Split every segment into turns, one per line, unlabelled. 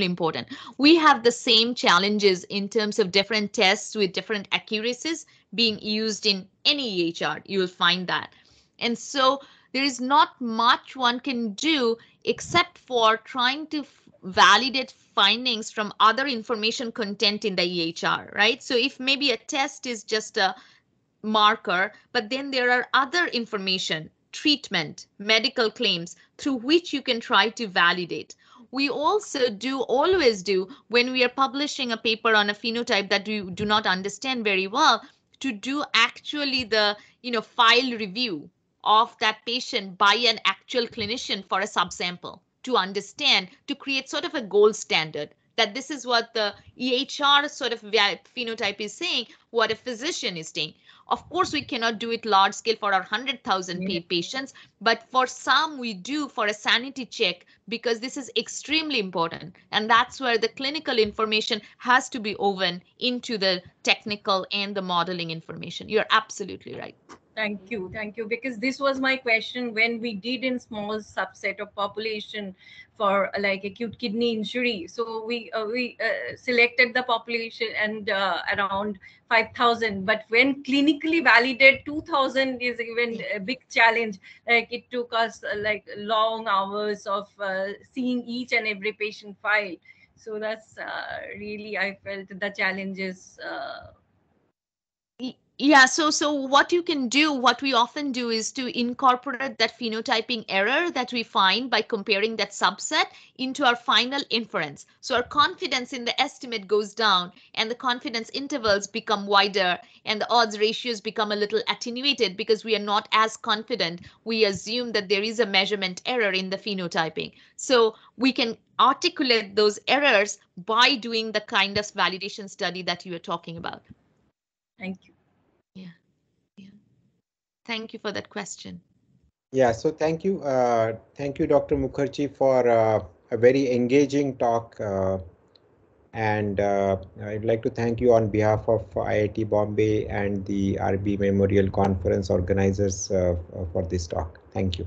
important. We have the same challenges in terms of different tests with different accuracies being used in any EHR. You will find that. And so there is not much one can do except for trying to validate findings from other information content in the EHR, right? So if maybe a test is just a marker, but then there are other information, treatment, medical claims through which you can try to validate. We also do always do when we are publishing a paper on a phenotype that we do not understand very well to do actually the you know file review of that patient by an actual clinician for a subsample to understand to create sort of a gold standard that this is what the EHR sort of phenotype is saying, what a physician is saying. Of course, we cannot do it large scale for our 100,000 yeah. patients, but for some we do for a sanity check because this is extremely important. And that's where the clinical information has to be woven into the technical and the modeling information. You're absolutely right.
Thank you, thank you. Because this was my question when we did in small subset of population for uh, like acute kidney injury. So we uh, we uh, selected the population and uh, around 5,000. But when clinically validated, 2,000 is even a big challenge. Like it took us uh, like long hours of uh, seeing each and every patient file. So that's really I felt the challenges
yeah, so so what you can do, what we often do is to incorporate that phenotyping error that we find by comparing that subset into our final inference. So our confidence in the estimate goes down and the confidence intervals become wider and the odds ratios become a little attenuated because we are not as confident. We assume that there is a measurement error in the phenotyping. So we can articulate those errors by doing the kind of validation study that you are talking about.
Thank you.
Thank you for that question.
Yeah, so thank you. Uh, thank you, Dr. Mukherjee, for uh, a very engaging talk. Uh, and uh, I'd like to thank you on behalf of IIT Bombay and the RB Memorial Conference organizers uh, for this talk. Thank you.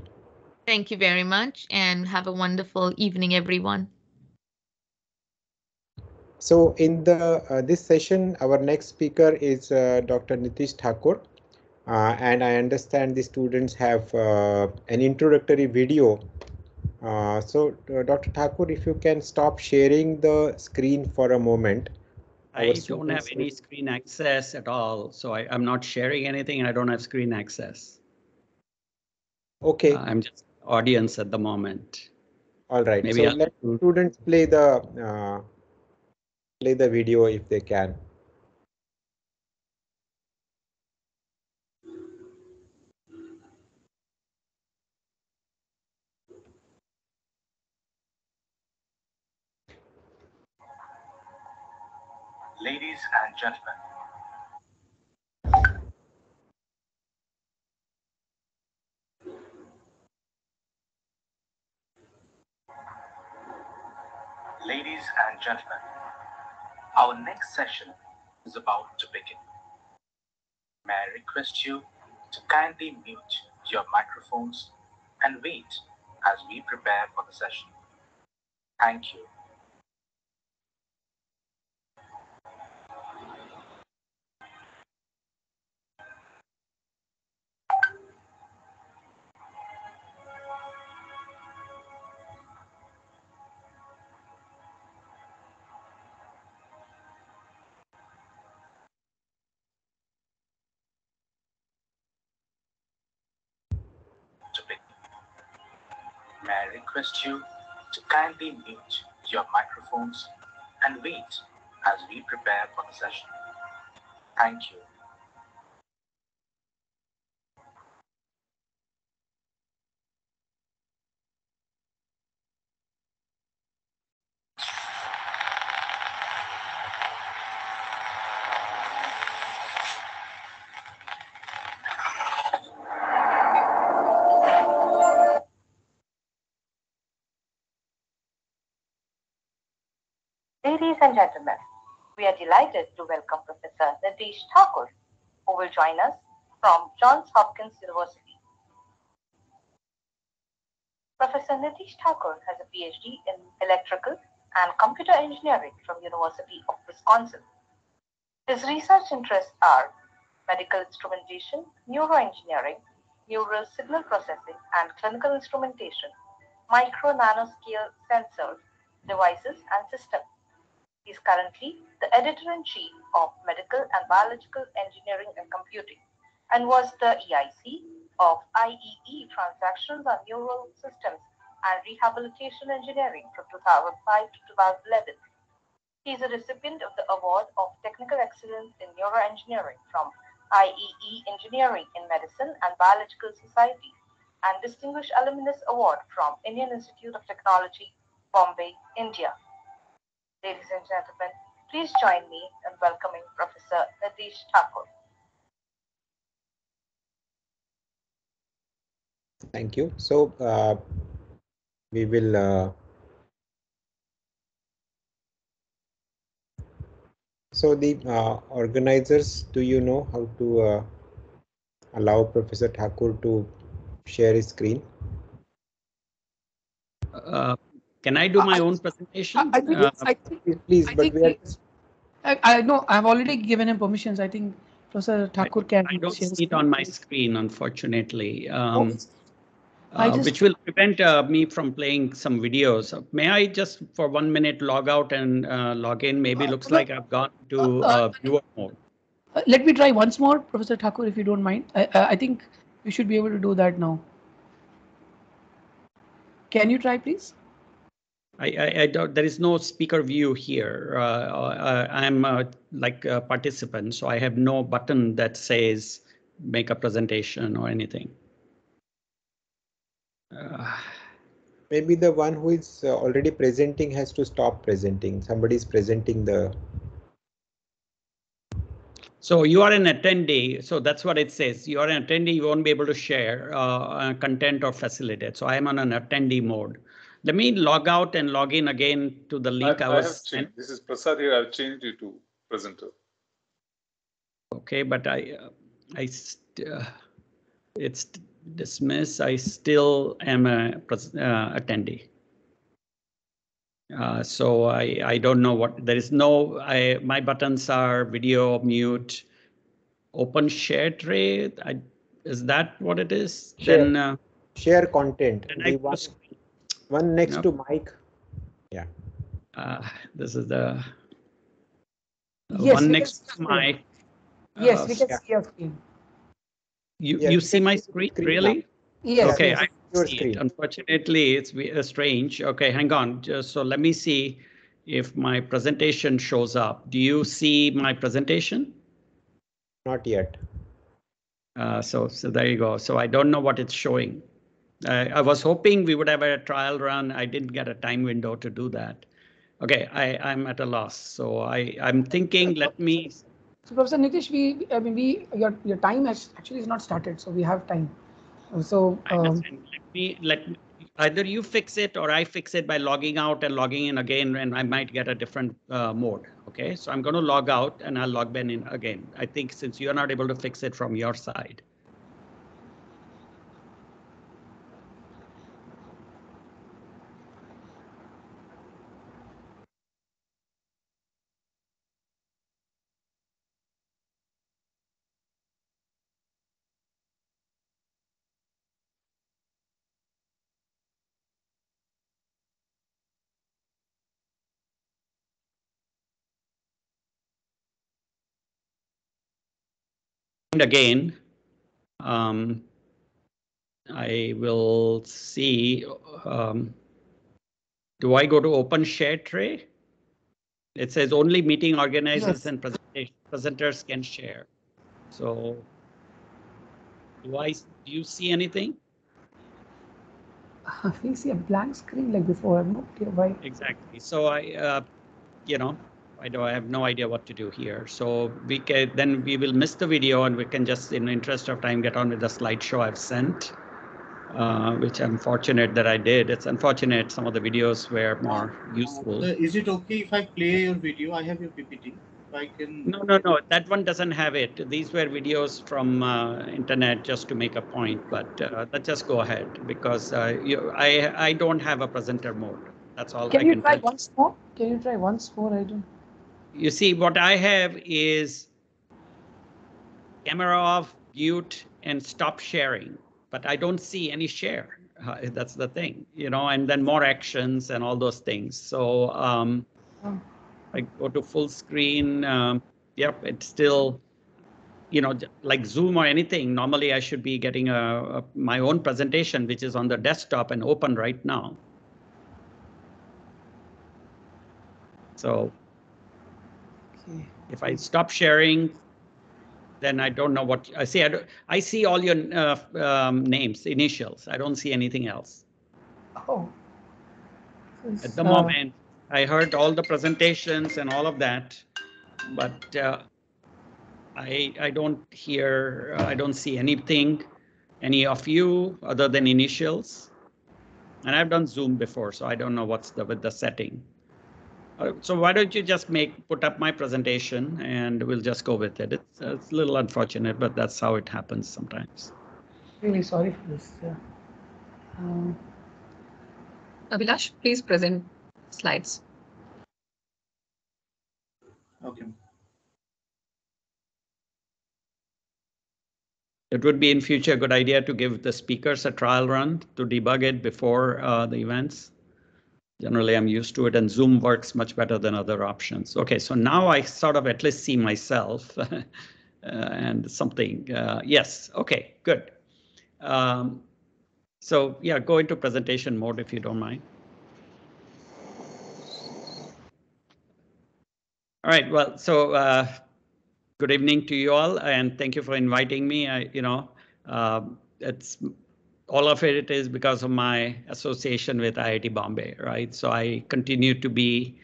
Thank you very much and have a wonderful evening, everyone.
So in the uh, this session, our next speaker is Dr. Nitish Thakor. Uh, and I understand the students have uh, an introductory video. Uh, so Dr. Thakor, if you can stop sharing the screen for a moment.
I don't have any screen access at all, so I, am not sharing anything and I don't have screen access.
Okay.
Uh, I'm just audience at the moment.
All right. Maybe so I'll let students play the uh, play the video if they can.
Ladies and gentlemen. Ladies and gentlemen, our next session is about to begin. May I request you to kindly mute your microphones and wait as we prepare for the session. Thank you. Request you to kindly mute your microphones and wait as we prepare for the session. Thank you.
Ladies and gentlemen, we are delighted to welcome Professor Nitish Thakor, who will join us from Johns Hopkins University. Professor Nitish Thakor has a PhD in electrical and Computer Engineering from University of Wisconsin. His research interests are medical instrumentation, neuroengineering, neural signal processing, and clinical instrumentation, micro nanoscale sensors, devices, and systems. He is currently the editor-in-chief of Medical and Biological Engineering and Computing and was the EIC of IEEE Transactions on Neural Systems and Rehabilitation Engineering from 2005 to 2011. He is a recipient of the Award of Technical Excellence in Neuroengineering from IEEE Engineering in Medicine and Biological Society and Distinguished Alumnus Award from Indian Institute of Technology, Bombay, India. Ladies and gentlemen, please join me in welcoming Professor Nitish Thakor.
Thank you. So uh, we will uh, so the uh, organizers, do you know how to uh, allow Professor Thakor to share his screen?
Can I do my
I-
own presentation?
I think,
Uh,
I think,
Please,
I
but
think
we are
I, I know, I've already given him permissions. I think Professor Thakor can.
I don't see it on my screen, unfortunately, um,
I
uh,
just-
which will prevent uh, me from playing some videos. May I just for one minute log out and uh, log in? Maybe
Uh,
looks
no.
like I've gone to
Uh,
uh, viewer mode.
Uh, Let me try once more, Professor Thakor, if you don't mind. I, I I think you should be able to do that now. Can you try, please?
I, I, I don't, there is no speaker view here. Uh, uh, I'm uh, like a participant, so I have no button that says make a presentation or anything. Uh,
maybe the one who is uh, already presenting has to stop presenting. Somebody is presenting the.
So you are an attendee, so that's what it says. You are an attendee, you won't be able to share uh, uh, content or facilitate. So I am on an attendee mode. Let me log out and log in again to the link I,
I, I have
was.
changed. This is Prasad here. I've changed you to presenter.
Okay, but I, uh, I, st- uh, it's dismiss. I still am a uh, attendee. Uh, so I, I don't know what, there is no, I, my buttons are video, mute, open share tray. I, is that what it is?
Share.
Then, uh,
Share content.
then I
one,
press-
one next
Yep.
to Mike.
uh, this is the the
Yes,
one next to Mike.
Yes,
uh,
we can
yeah.
see your screen.
You,
Yeah,
you see my screen,
screen
really?
now.
Yes.
Okay,
yes.
I
Your
see it.
screen.
Unfortunately, it's we- uh, strange. Okay, hang on. Just so let me see if my presentation shows up. Do you see my presentation?
Not yet.
Uh, so, so there you go. So I don't know what it's showing. I, I was hoping we would have a trial run. I didn't get a time window to do that. Okay, I, I'm at a loss. So I, I'm thinking, let me,
So Professor Nitish, we, I mean, we, your, your time has actually is not started, so we have time. Uh, So, um.
Let me, let, me- either you fix it or I fix it by logging out and logging in again, and I might get a different uh, mode. Okay, so I'm going to log out and I'll log in again. I think since you're not able to fix it from your side. Again, um, I will see, um, do I go to open share tray? It says only meeting organizers
Yes.
and presenters can share. So do I, do you see anything?
we see a blank screen like before. I'm not clear why.
Exactly. So I, uh, you know, I do, I have no idea what to do here. So we can, then we will miss the video and we can just, in the interest of time, get on with the slideshow I've sent. Uh, which I'm fortunate that I did. It's unfortunate some of the videos were more useful.
Uh, is it okay if I play your video? I have your PPT. I can.
No, no, no, that one doesn't have it. These were videos from uh, internet just to make a point, but uh, let's just go ahead because uh, you, I, I don't have a presenter mode. That's all
Can
I
you
can
try
tell.
once more? Can you try once more? I don't.
You see, what I have is camera off, mute, and stop sharing, but I don't see any share. Uh, That's the thing, you know, and then more actions and all those things. So um. I go to full screen. Um, yep, it's still, you know, like Zoom or anything. Normally, I should be getting a, a my own presentation, which is on the desktop and open right now. So. If I stop sharing, then I don't know what I see. I, don't- I see all your uh, um, names, initials. I don't see anything else.
Oh.
At the
Uh,
moment, I heard all the presentations and all of that, but uh, I I don't hear, I don't see anything, any of you other than initials. And I've done Zoom before, so I don't know what's the with the setting. Uh, So why don't you just make, put up my presentation and we'll just go with it. It's, it's a little unfortunate, but that's how it happens sometimes.
Really sorry for this. Yeah. Um,
Abhilash, please present slides.
Okay.
It would be in future a good idea to give the speakers a trial run to debug it before uh, the events. Generally, I'm used to it and Zoom works much better than other options. Okay, so now I sort of at least see myself uh, and something. Uh, yes, okay, good. Um, so yeah, go into presentation mode if you don't mind. All right, well, so uh, good evening to you all and thank you for inviting me. I, you know, um, it's all of it is because of my association with IIT Bombay, right? So I continue to be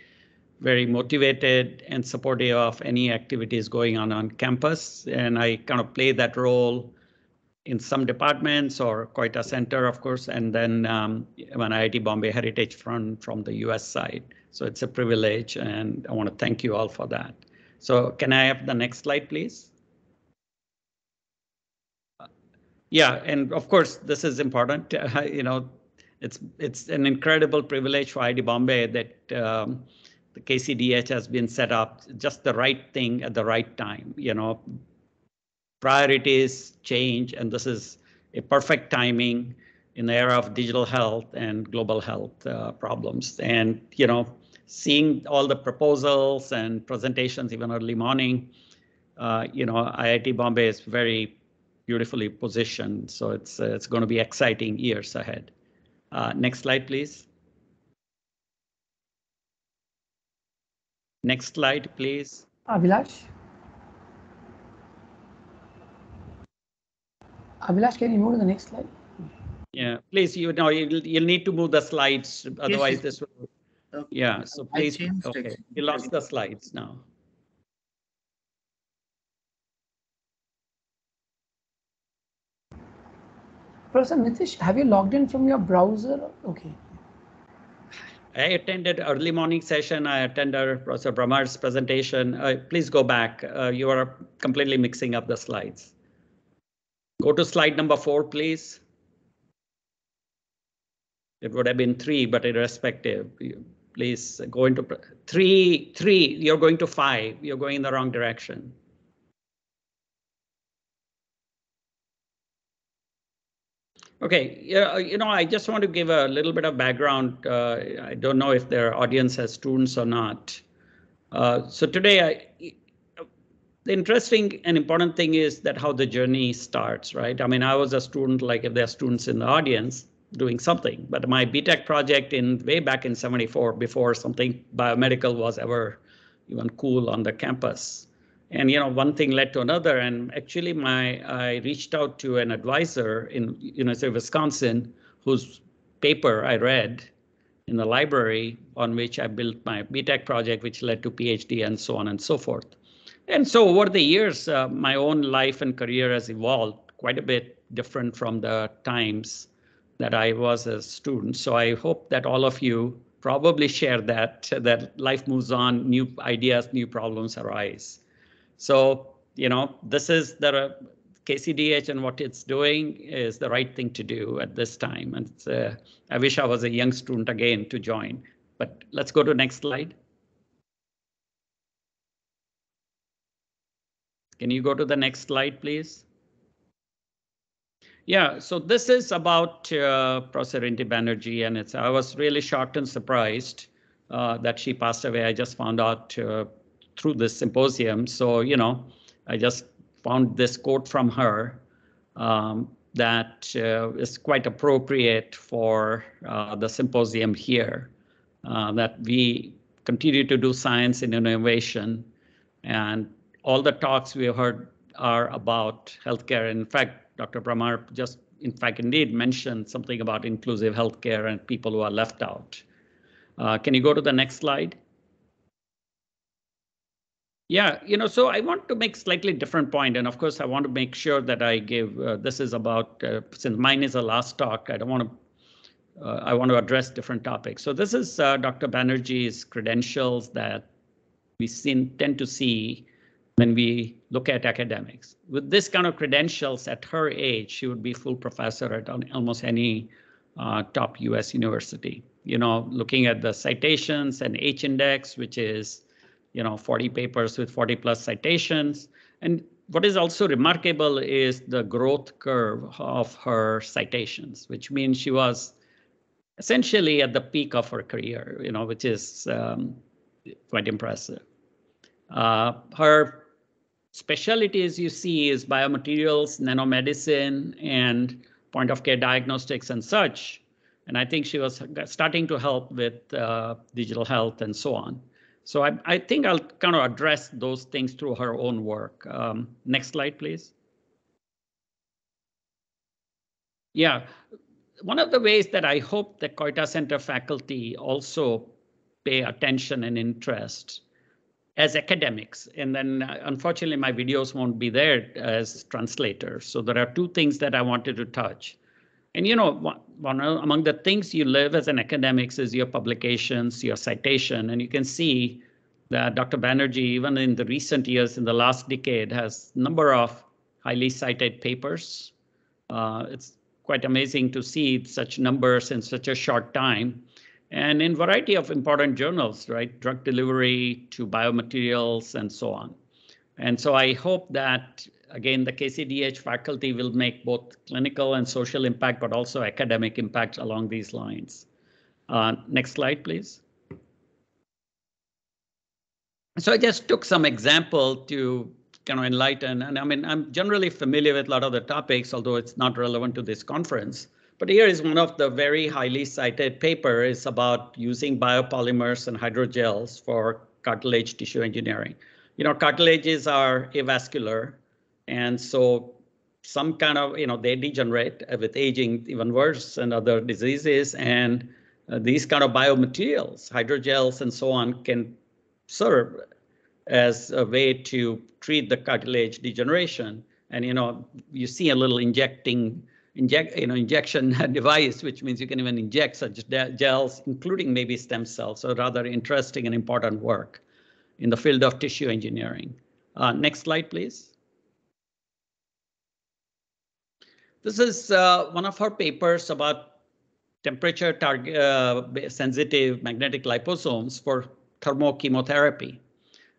very motivated and supportive of any activities going on on campus. And I kind of play that role in some departments or Koita Center, of course, and then um, when IIT Bombay Heritage Fund from the US side. So it's a privilege and I want to thank you all for that. So can I have the next slide, please? Yeah, and of course, this is important. Uh, you know, it's it's an incredible privilege for IIT Bombay that um, the KCDH has been set up just the right thing at the right time. You know, priorities change, and this is a perfect timing in the era of digital health and global health uh, problems. And you know, seeing all the proposals and presentations even early morning, uh, you know, IIT Bombay is very beautifully positioned. So it's uh, it's going to be exciting years ahead. Uh, next slide, please. Next slide, please.
Abhilash? Abhilash, can you move to the next slide?
Yeah, please, you know, you'll, you'll need to move the slides, otherwise
yes.
this will,
Okay.
yeah, so please, okay,
actually.
you lost the slides now.
Professor Nitish, have you logged in from your browser? Okay.
I attended early morning session. I attended Professor Bhramar's presentation. Uh, please go back. Uh, you are completely mixing up the slides. Go to slide number four, please. It would have been three, but irrespective, please go into three, three, you're going to five. You're going in the wrong direction. Okay, yeah, you know, I just want to give a little bit of background. Uh, I don't know if their audience has students or not. Uh, so today, I, the interesting and important thing is that how the journey starts, right? I mean, I was a student, like if there are students in the audience doing something, but my BTech project in way back in 74, before something biomedical was ever even cool on the campus. And you know, one thing led to another, and actually, my I reached out to an advisor in University of Wisconsin, whose paper I read in the library, on which I built my BTech project, which led to PhD and so on and so forth. And so over the years, uh, my own life and career has evolved quite a bit different from the times that I was a student. So I hope that all of you probably share that, that life moves on, new ideas, new problems arise. So, you know, this is the KCDH and what it's doing is the right thing to do at this time. And uh, I wish I was a young student again to join. but let's go to next slide. Can you go to the next slide, please? Yeah, so this is about uh, Professor Banerjee, and it's I was really shocked and surprised uh, that she passed away. I just found out uh, through this symposium. So, you know, I just found this quote from her um, that uh, is quite appropriate for uh, the symposium here, uh, that we continue to do science and innovation. And all the talks we heard are about healthcare. In fact, Dr. Bhramar just, in fact, indeed mentioned something about inclusive healthcare and people who are left out. Uh, can you go to the next slide? Yeah, you know, so I want to make slightly different point, and of course, I want to make sure that I give. Uh, this is about uh, since mine is a last talk. I don't want to. Uh, I want to address different topics. So this is uh, Dr. Banerjee's credentials that we seen, tend to see when we look at academics. With this kind of credentials at her age, she would be full professor at almost any uh, top US university. You know, looking at the citations and H index, which is you know, 40 papers with 40 plus citations. And what is also remarkable is the growth curve of her citations, which means she was essentially at the peak of her career, you know, which is um, quite impressive. Uh, her specialties you see is biomaterials, nanomedicine, and point of care diagnostics and such. And I think she was starting to help with uh, digital health and so on. So I, I think I'll kind of address those things through her own work. Um, next slide, please. Yeah, one of the ways that I hope the Koita Center faculty also pay attention and interest as academics. And then uh, unfortunately, my videos won't be there as translators. So there are two things that I wanted to touch. And you know, one among the things you live as an academics is your publications, your citation, and you can see that Dr. Banerjee, even in the recent years, in the last decade, has a number of highly cited papers. Uh, it's quite amazing to see such numbers in such a short time and in variety of important journals, right? Drug delivery to biomaterials and so on. And so I hope that again, the KCDH faculty will make both clinical and social impact, but also academic impact along these lines. Uh, next slide, please. So I just took some example to kind of enlighten, and I mean, I'm generally familiar with a lot of the topics, although it's not relevant to this conference. But here is one of the very highly cited paper is about using biopolymers and hydrogels for cartilage tissue engineering. You know, cartilages are avascular and so some kind of, you know, they degenerate with aging even worse and other diseases. And uh, these kind of biomaterials, hydrogels and so on can serve as a way to treat the cartilage degeneration. And, you know, you see a little injecting inject, you know, injection device, which means you can even inject such gels, including maybe stem cells. So rather interesting and important work in the field of tissue engineering. Uh, next slide, please. This is uh, one of her papers about temperature target uh, sensitive magnetic liposomes for thermochemotherapy.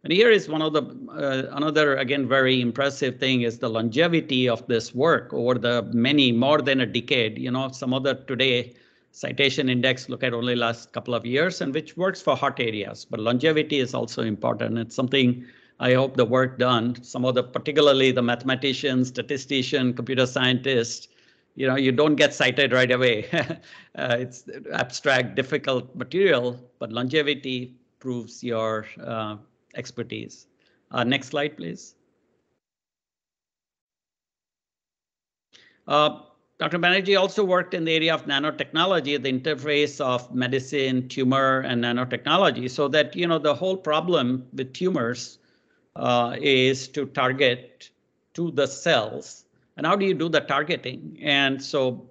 And here is one of the uh, another again very impressive thing is the longevity of this work over the many more than a decade. You know, some other today citation index look at only last couple of years and which works for hot areas, but longevity is also important. It's something I hope the work done, some of the, particularly the mathematicians, statistician, computer scientists, you know, you don't get cited right away. uh, it's abstract, difficult material, but longevity proves your uh, expertise. Uh, next slide, please. Uh, Dr. Banerjee also worked in the area of nanotechnology, the interface of medicine, tumor, and nanotechnology, so that you know the whole problem with tumors uh, is to target to the cells. And how do you do the targeting? And so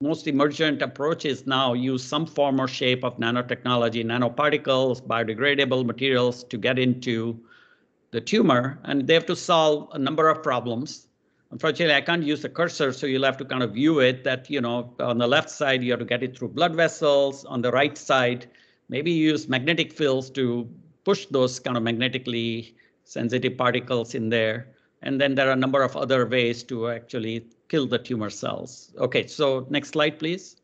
most emergent approaches now use some form or shape of nanotechnology, nanoparticles, biodegradable materials to get into the tumor. And they have to solve a number of problems. Unfortunately, I can't use the cursor, so you'll have to kind of view it that, you know, on the left side, you have to get it through blood vessels. On the right side, maybe use magnetic fields to push those kind of magnetically sensitive particles in there. And then there are a number of other ways to actually kill the tumor cells. Okay, so next slide, please.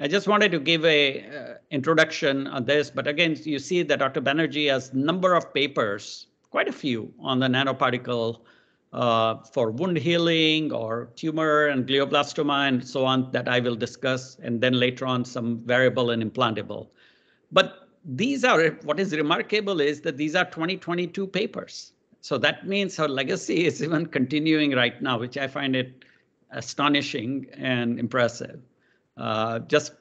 I just wanted to give a uh, introduction on this, but again, you see that Dr. Banerjee has number of papers, quite a few on the nanoparticle uh, for wound healing or tumor and glioblastoma and so on that I will discuss, and then later on some variable and implantable. But these are, what is remarkable is that these are 2022 papers. So that means her legacy is even continuing right now, which I find it astonishing and impressive. Uh, just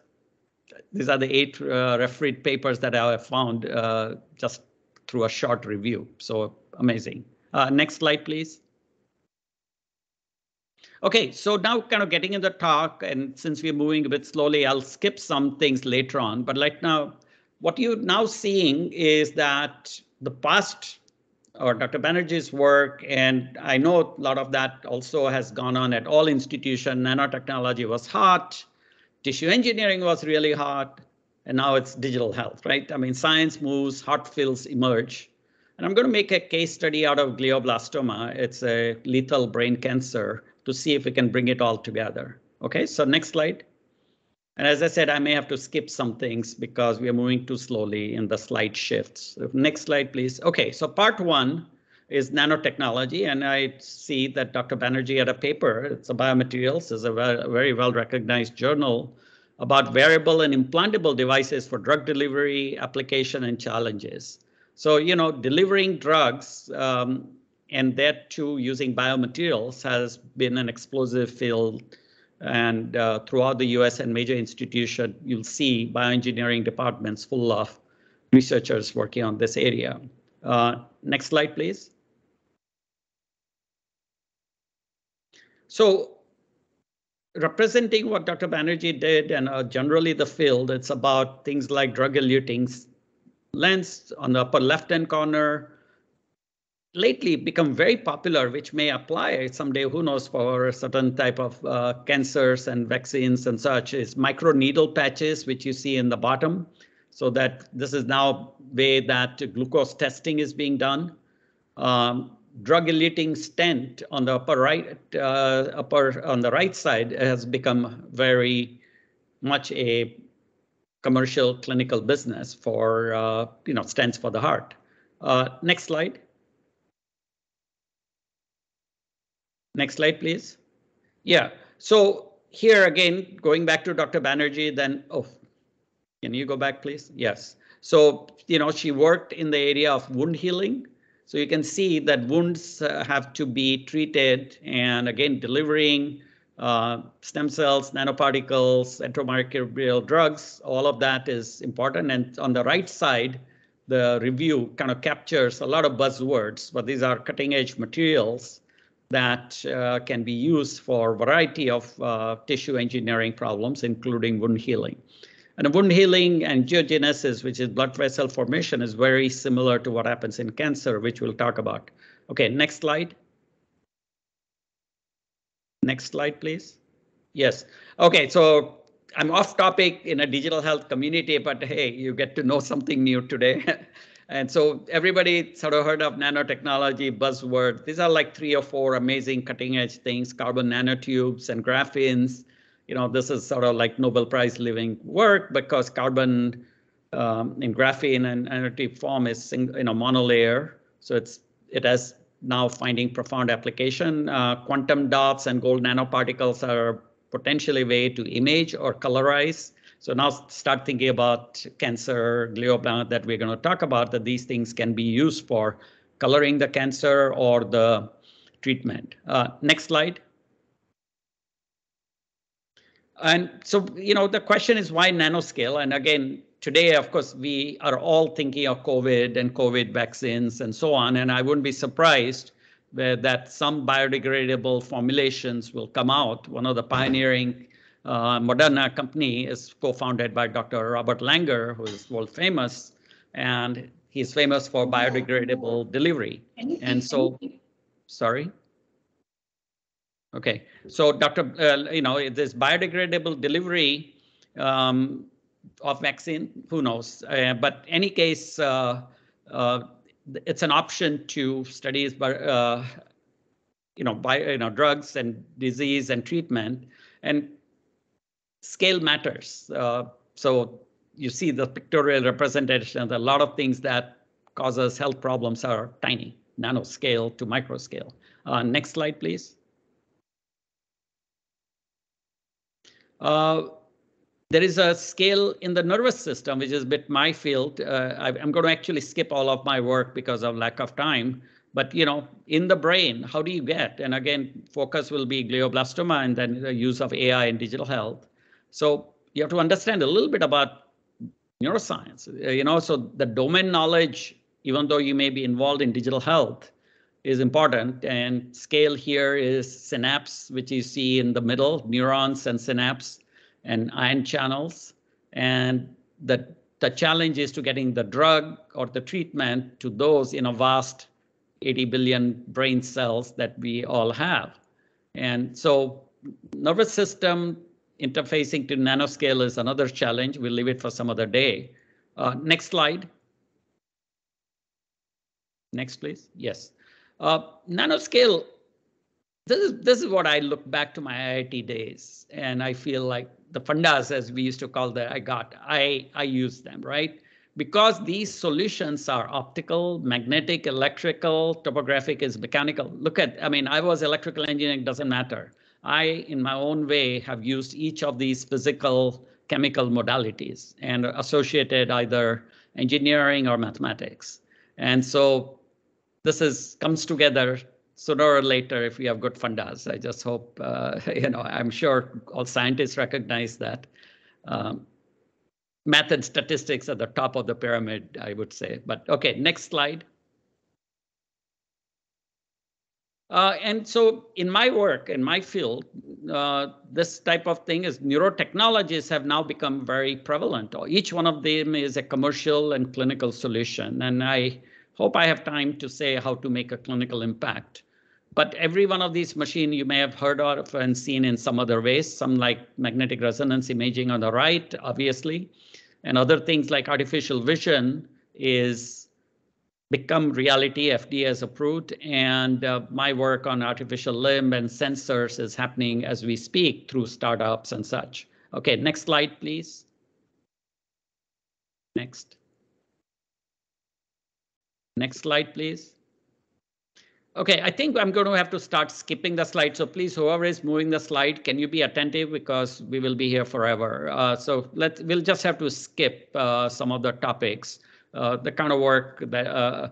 these are the eight uh, refereed papers that I have found uh, just through a short review. So amazing. Uh, next slide, please. Okay, so now kind of getting in the talk, and since we're moving a bit slowly, I'll skip some things later on. But right now, what you're now seeing is that the past uh, or Dr. Banerjee's work, and I know a lot of that also has gone on at all institutions. Nanotechnology was hot, tissue engineering was really hot, and now it's digital health, right? I mean, science moves, hot fields emerge. And I'm going to make a case study out of glioblastoma. It's a lethal brain cancer to see if we can bring it all together. Okay, so next slide. And as I said, I may have to skip some things because we are moving too slowly in the slide shifts. Next slide, please. Okay, so part one is nanotechnology, and I see that Dr. Banerjee had a paper. It's a biomaterials, is a very well recognized journal about wearable and implantable devices for drug delivery, application, and challenges. So, you know, delivering drugs um, and that too using biomaterials has been an explosive field and uh, throughout the US and major institutions, you'll see bioengineering departments full of researchers working on this area. Uh, next slide, please. So representing what Dr. Banerjee did and uh, generally the field, it's about things like drug-eluting lens on the upper left-hand corner, lately become very popular, which may apply someday, who knows, for a certain type of uh, cancers and vaccines and such, is micro needle patches, which you see in the bottom. So that this is now way that glucose testing is being done. Um, drug-eluting stent on the upper right, uh, upper on the right side has become very much a commercial clinical business for uh, you know stents for the heart. Uh, next slide. Next slide, please. Yeah, so here again, going back to Dr. Banerjee, then, oh, can you go back, please? Yes. So, you know, she worked in the area of wound healing. So you can see that wounds uh, have to be treated and again, delivering uh, stem cells, nanoparticles, antimicrobial drugs, all of that is important. And on the right side, the review kind of captures a lot of buzzwords, but these are cutting edge materials that uh, can be used for a variety of uh, tissue engineering problems, including wound healing. And wound healing and angiogenesis, which is blood vessel formation, is very similar to what happens in cancer, which we'll talk about. Okay, next slide. Next slide, please. Yes. Okay, so I'm off topic in a digital health community, but hey, you get to know something new today. And so everybody sort of heard of nanotechnology buzzword. These are like three or four amazing cutting edge things, carbon nanotubes and graphenes. You know, this is sort of like Nobel Prize living work because carbon um, in graphene and nanotube form is you know, monolayer. So it's it has now finding profound application. Uh, quantum dots and gold nanoparticles are potentially way to image or colorize so now start thinking about cancer, glioblastoma that we're going to talk about, that these things can be used for coloring the cancer or the treatment. Uh, next slide. And so, you know, the question is why nanoscale? And again, today, of course, we are all thinking of COVID and COVID vaccines and so on. And I wouldn't be surprised that some biodegradable formulations will come out. One of the pioneering Moderna company is co-founded by Dr. Robert Langer, who is world famous, and he's famous for biodegradable delivery. And so, sorry. Okay, so Dr. Uh, you know, this biodegradable delivery, um, of vaccine, who knows? Uh, but any case, uh, uh, it's an option to studies, but uh, you know, by you know, drugs and disease and treatment, and scale matters. Uh, so you see the pictorial representation. A lot of things that causes health problems are tiny, nanoscale to microscale. Uh, next slide, please. Uh, there is a scale in the nervous system, which is a bit my field. Uh, I, am going to actually skip all of my work because of lack of time. But you know, in the brain, how do you get? And again, focus will be glioblastoma and then the use of AI in digital health. So you have to understand a little bit about neuroscience. Uh, you know, so the domain knowledge, even though you may be involved in digital health, is important. And scale here is synapse, which you see in the middle, neurons and synapse and ion channels. And the, the challenge is to getting the drug or the treatment to those in a vast 80 billion brain cells that we all have. And so nervous system interfacing to nanoscale is another challenge. We'll leave it for some other day. Uh, next slide. Next, please. Yes. Uh, nanoscale, this is, this is what I look back to my IIT days, and I feel like the fundas, as we used to call that, I got, I, I use them, right? Because these solutions are optical, magnetic, electrical, topographic is mechanical. Look at, I mean, I was electrical engineering, doesn't matter. I, in my own way, have used each of these physical chemical modalities and associated either engineering or mathematics. And so this is comes together sooner or later if we have good fundas. I just hope, uh, you know, I'm sure all scientists recognize that. Um, math and statistics at the top of the pyramid, I would say. But okay, next slide. Uh, and so in my work, in my field, uh, this type of thing is neurotechnologies have now become very prevalent. Each one of them is a commercial and clinical solution. And I hope I have time to say how to make a clinical impact. But every one of these machines you may have heard of and seen in some other ways, some like magnetic resonance imaging on the right, obviously, and other things like artificial vision is become reality, FDA has approved, and uh, my work on artificial limb and sensors is happening as we speak through startups and such. Okay, next slide, please. Next. Next slide, please. Okay, I think I'm going to have to start skipping the slide. So please, whoever is moving the slide, can you be attentive because we will be here forever. Uh, so let's we'll just have to skip uh, some of the topics, the kind of work that uh,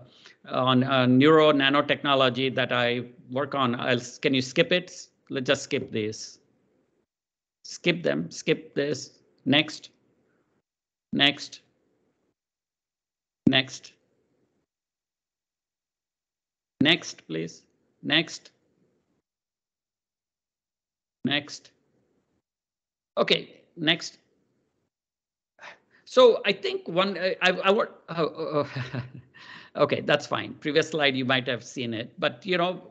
on uh, neuro nanotechnology that I work on. I'll, can you skip it? Let's just skip these. Skip them. Skip this. Next. Next. Next. Next, please. Next. Next. Okay, next. So I think one, I, I, I oh, oh, oh. okay, that's fine. Previous slide, you might have seen it, but you know,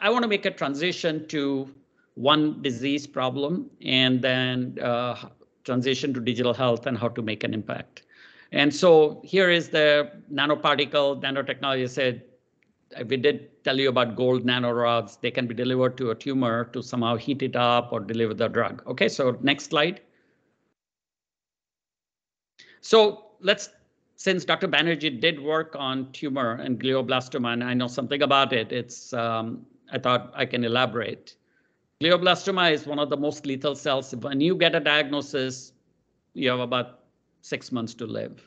I want to make a transition to one disease problem and then uh, transition to digital health and how to make an impact. And so here is the nanoparticle nanotechnology said we did tell you about gold nanorods. They can be delivered to a tumor to somehow heat it up or deliver the drug. Okay, so next slide. So let's, since Dr. Banerjee did work on tumor and glioblastoma, and I know something about it, it's, um, I thought I can elaborate. Glioblastoma is one of the most lethal cells. When you get a diagnosis, you have about six months to live.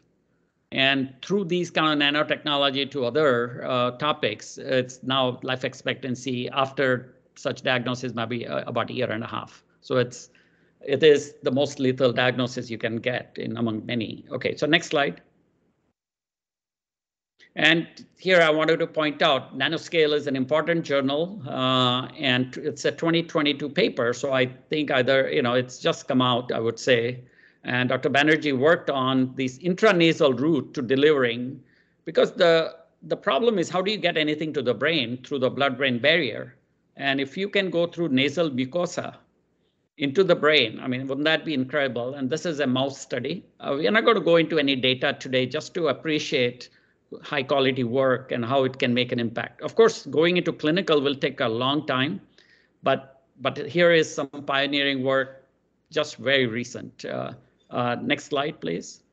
And through these kind of nanotechnology to other uh, topics, it's now life expectancy after such diagnosis might be uh, about a year and a half. So it's it is the most lethal diagnosis you can get in among many. Okay, so next slide. And here I wanted to point out Nanoscale is an important journal uh, and it's a 2022 paper. So I think either, you know, it's just come out, I would say. And Dr. Banerjee worked on this intranasal route to delivering because the, the problem is how do you get anything to the brain through the blood-brain barrier? And if you can go through nasal mucosa, into the brain. I mean, wouldn't that be incredible? And this is a mouse study. Uh, we are not going to go into any data today just to appreciate high quality work and how it can make an impact. Of course, going into clinical will take a long time, but but here is some pioneering work, just very recent. Uh, uh, next slide, please.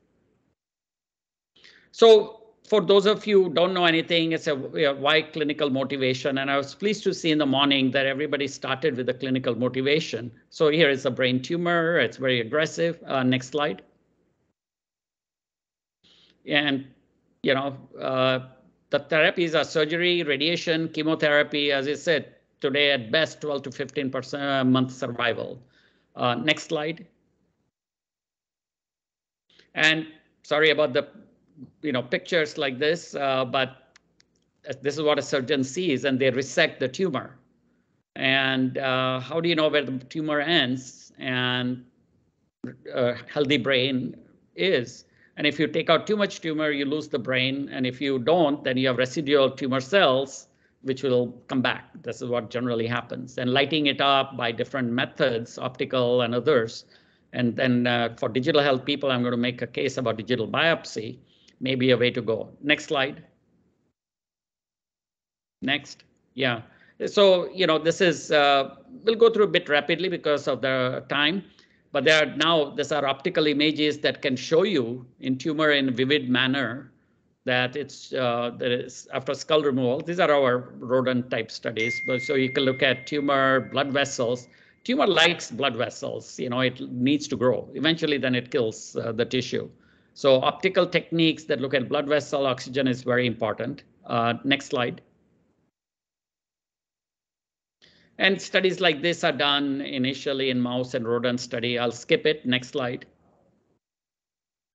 So for those of you who don't know anything, it's a why clinical motivation. And I was pleased to see in the morning that everybody started with the clinical motivation. So here is a brain tumor. It's very aggressive. Uh, next slide. And, you know, uh, the therapies are surgery, radiation, chemotherapy. As I said, today at best 12 to 15% uh, month survival. Uh, next slide. And sorry about the you know, pictures like this, uh, but this is what a surgeon sees and they resect the tumor. And uh, how do you know where the tumor ends and a uh, healthy brain is? And if you take out too much tumor, you lose the brain. And if you don't, then you have residual tumor cells, which will come back. This is what generally happens. And lighting it up by different methods, optical and others. And then uh, for digital health people, I'm going to make a case about digital biopsy maybe a way to go. Next slide. Next. Yeah. So, you know, this is, uh, we'll go through a bit rapidly because of the time, but there are now, these are optical images that can show you in tumor in vivid manner that it's uh, that is after skull removal. These are our rodent type studies. So you can look at tumor, blood vessels. Tumor likes blood vessels. You know, it needs to grow. Eventually, then it kills uh, the tissue. So optical techniques that look at blood vessel oxygen is very important. Uh, next slide. And studies like this are done initially in mouse and rodent study. I'll skip it. Next slide.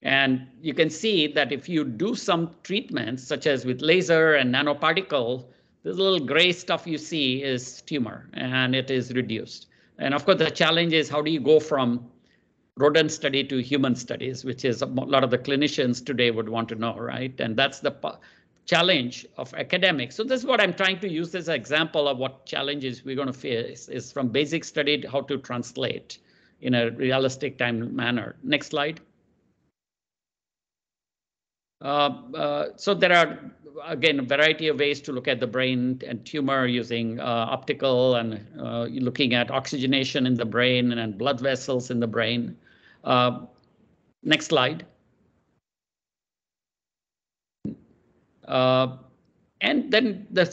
And you can see that if you do some treatments, such as with laser and nanoparticle, this little gray stuff you see is tumor and it is reduced. And of course, the challenge is how do you go from rodent study to human studies, which is a lot of the clinicians today would want to know, right? And that's the challenge of academics. So this is what I'm trying to use as an example of what challenges we're going to face is from basic study how to translate in a realistic time manner. Next slide. Uh, uh, so there are, again, a variety of ways to look at the brain and tumor using uh, optical and uh, looking at oxygenation in the brain and blood vessels in the brain. Uh, next slide. Uh, and then the,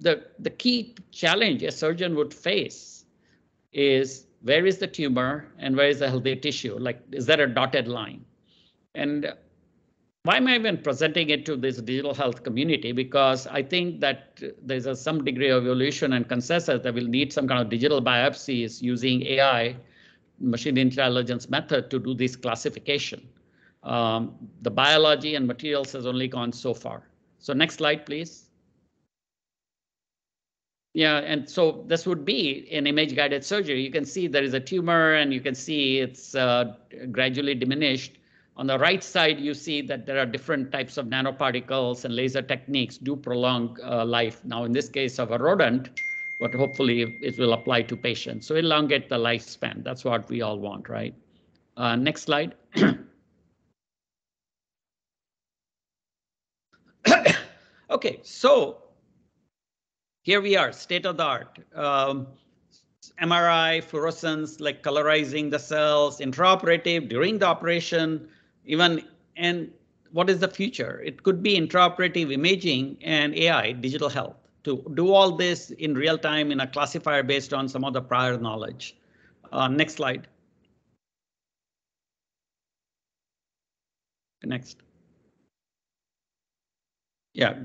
the, the key challenge a surgeon would face is where is the tumor and where is the healthy tissue? Like, is there a dotted line? And why am I even presenting it to this digital health community? Because I think that there's a, some degree of evolution and consensus that we'll need some kind of digital biopsies using AI machine intelligence method to do this classification. Um, the biology and materials has only gone so far. So next slide, please. Yeah, and so this would be an image guided surgery. You can see there is a tumor and you can see it's uh, gradually diminished. On the right side, you see that there are different types of nanoparticles and laser techniques do prolong uh, life. Now, in this case of a rodent, but hopefully it will apply to patients. So elongate the lifespan. That's what we all want, right? Uh, next slide. okay, so here we are, state of the art. Um, MRI, fluorescence, like colorizing the cells, intraoperative, during the operation, even, and what is the future? It could be intraoperative imaging and AI, digital health to do all this in real time in a classifier based on some of the prior knowledge. Uh, next slide. Next. Yeah.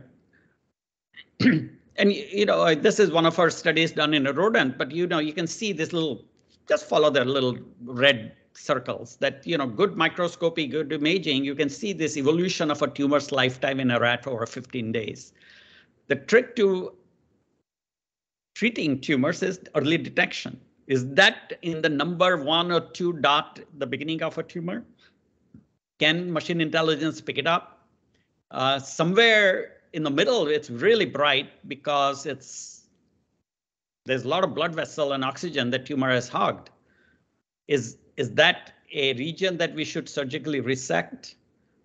and you know, this is one of our studies done in a rodent, but you know, you can see this little, just follow the little red circles that, you know, good microscopy, good imaging, you can see this evolution of a tumor's lifetime in a rat over 15 days. The trick to treating tumors is early detection. Is that in the number one or two dot the beginning of a tumor? Can machine intelligence pick it up? Uh, somewhere in the middle, it's really bright because it's there's a lot of blood vessel and oxygen that tumor has hogged. is, is that a region that we should surgically resect?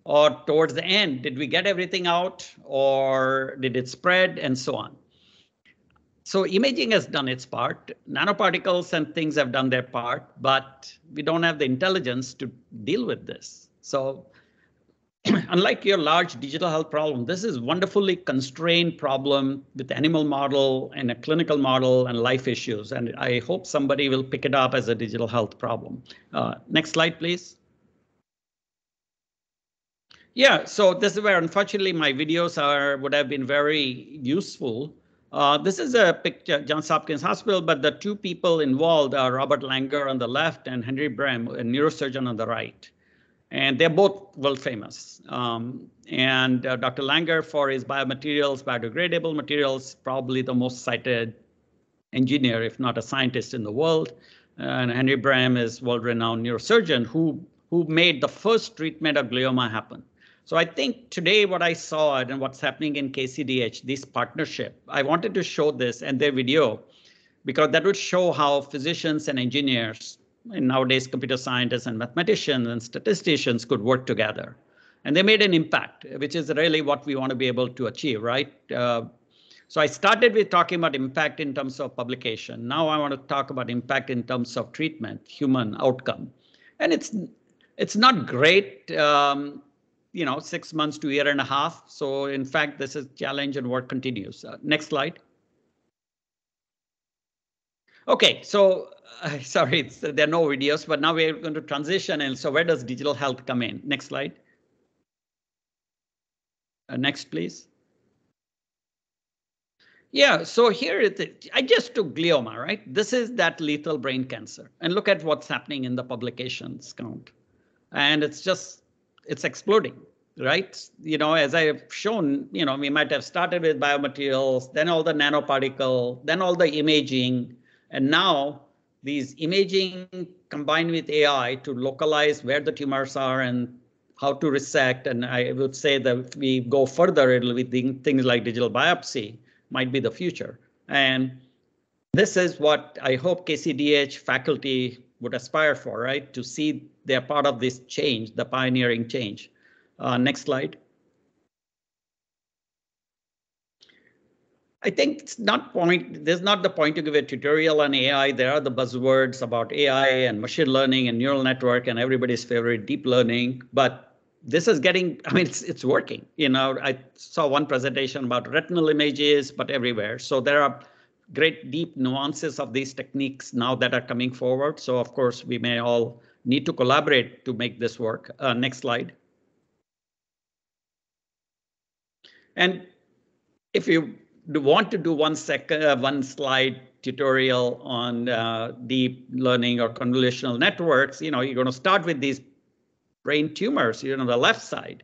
Or towards the end, did we get everything out or did it spread and so on? So imaging has done its part. Nanoparticles and things have done their part, but we don't have the intelligence to deal with this. So unlike your large digital health problem, this is wonderfully constrained problem with animal model and a clinical model and life issues. And I hope somebody will pick it up as a digital health problem. Uh, next slide, please. Yeah, so this is where unfortunately my videos are would have been very useful. Uh, this is a picture, Johns Hopkins Hospital, but the two people involved are Robert Langer on the left and Henry Brem, a neurosurgeon on the right and they're both world famous. Um, and uh, Dr. Langer for his biomaterials, biodegradable materials, probably the most cited engineer, if not a scientist in the world. And Henry Brem is world-renowned neurosurgeon who, who made the first treatment of glioma happen. So I think today what I saw and what's happening in KCDH, this partnership, I wanted to show this and their video because that would show how physicians and engineers and nowadays computer scientists and mathematicians and statisticians could work together. And they made an impact, which is really what we want to be able to achieve, right? Uh, so I started with talking about impact in terms of publication. Now I want to talk about impact in terms of treatment, human outcome. And it's it's not great, um, you know, six months to year and a half. So in fact, this is challenge and work continues. Uh, next slide. Okay, so uh, sorry, there are no videos, but now we're going to transition. And so where does digital health come in? Next slide. Uh, next, please. Yeah, so here it is. I just took glioma, right? This is that lethal brain cancer. And look at what's happening in the publications count. And it's just, it's exploding, right? You know, as I have shown, you know, we might have started with biomaterials, then all the nanoparticle, then all the imaging, and now these imaging combined with AI to localize where the tumors are and how to resect. And I would say that if we go further, it'll be things like digital biopsy might be the future. And this is what I hope KCDH faculty would aspire for, right? To see they're part of this change, the pioneering change. Uh, next slide. I think it's not point. There's not the point to give a tutorial on AI. There are the buzzwords about AI and machine learning and neural network and everybody's favorite deep learning. But this is getting. I mean, it's it's working. You know, I saw one presentation about retinal images, but everywhere. So there are great deep nuances of these techniques now that are coming forward. So of course, we may all need to collaborate to make this work. Uh, next slide. And if you want to do one second, uh, one slide tutorial on uh, deep learning or convolutional networks, you know, you're going to start with these brain tumors, you know, the left side.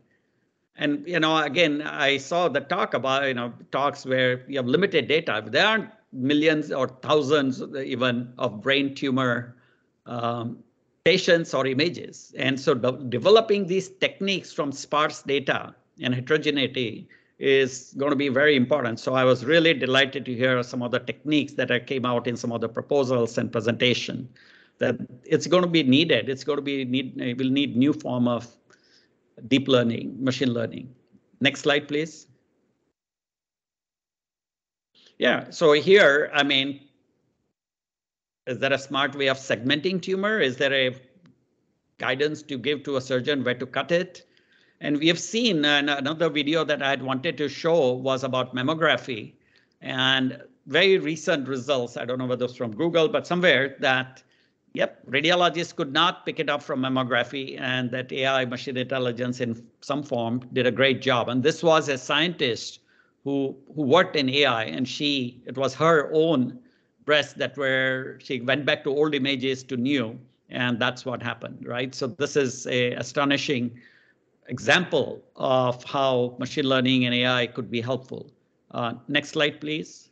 And, you know, again, I saw the talk about, you know, talks where you have limited data. There aren't millions or thousands even of brain tumor um, patients or images. And so de developing these techniques from sparse data and heterogeneity is going to be very important. So I was really delighted to hear some of the techniques that came out in some of the proposals and presentation that it's going to be needed. It's going to be need, will need new form of deep learning, machine learning. Next slide, please. Yeah, so here, I mean, is there a smart way of segmenting tumor? Is there a guidance to give to a surgeon where to cut it? And we have seen uh, another video that I had wanted to show was about mammography and very recent results. I don't know whether it's from Google, but somewhere that, yep, radiologists could not pick it up from mammography and that AI machine intelligence in some form did a great job. And this was a scientist who, who worked in AI and she, it was her own breasts that were, she went back to old images to new and that's what happened, right? So this is a astonishing example of how machine learning and AI could be helpful. Uh, next slide, please.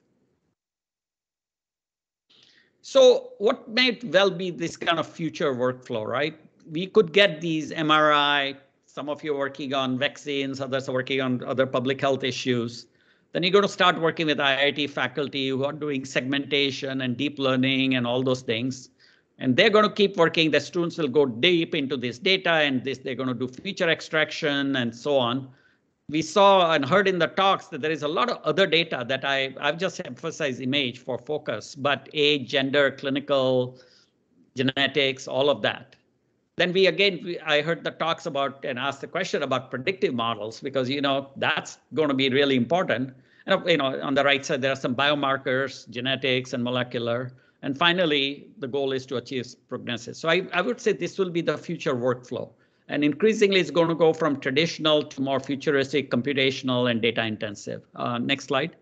So what might well be this kind of future workflow, right? We could get these MRI, some of you are working on vaccines, others are working on other public health issues. Then you're going to start working with IIT faculty who are doing segmentation and deep learning and all those things. And they're going to keep working. The students will go deep into this data and this they're going to do feature extraction and so on. We saw and heard in the talks that there is a lot of other data that I, I've just emphasized image for focus, but age, gender, clinical, genetics, all of that. Then we again, we, I heard the talks about and asked the question about predictive models because you know that's going to be really important. And you know, on the right side there are some biomarkers, genetics, and molecular. And finally, the goal is to achieve prognosis. So I, I would say this will be the future workflow. And increasingly, it's going to go from traditional to more futuristic, computational, and data intensive. Uh, next slide.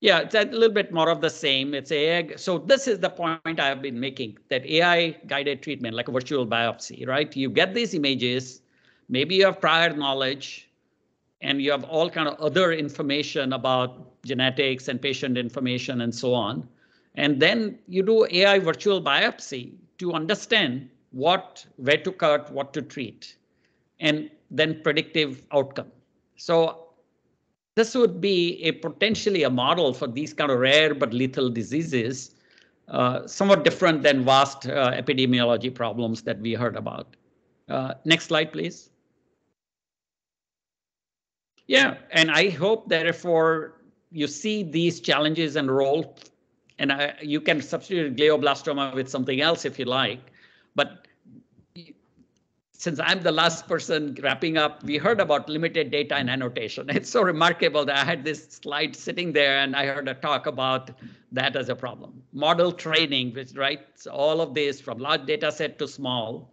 Yeah, it's a little bit more of the same. It's AI. So this is the point I've been making that AI guided treatment, like a virtual biopsy, right? You get these images, maybe you have prior knowledge, and you have all kind of other information about genetics and patient information and so on. And then you do AI virtual biopsy to understand what, where to cut, what to treat, and then predictive outcome. So this would be a potentially a model for these kind of rare but lethal diseases, uh, somewhat different than vast uh, epidemiology problems that we heard about. Uh, next slide, please. Yeah, and I hope therefore you see these challenges and role, and I, you can substitute glioblastoma with something else if you like, but since I'm the last person wrapping up, we heard about limited data and annotation. It's so remarkable that I had this slide sitting there and I heard a talk about that as a problem. Model training, which writes all of this from large data set to small.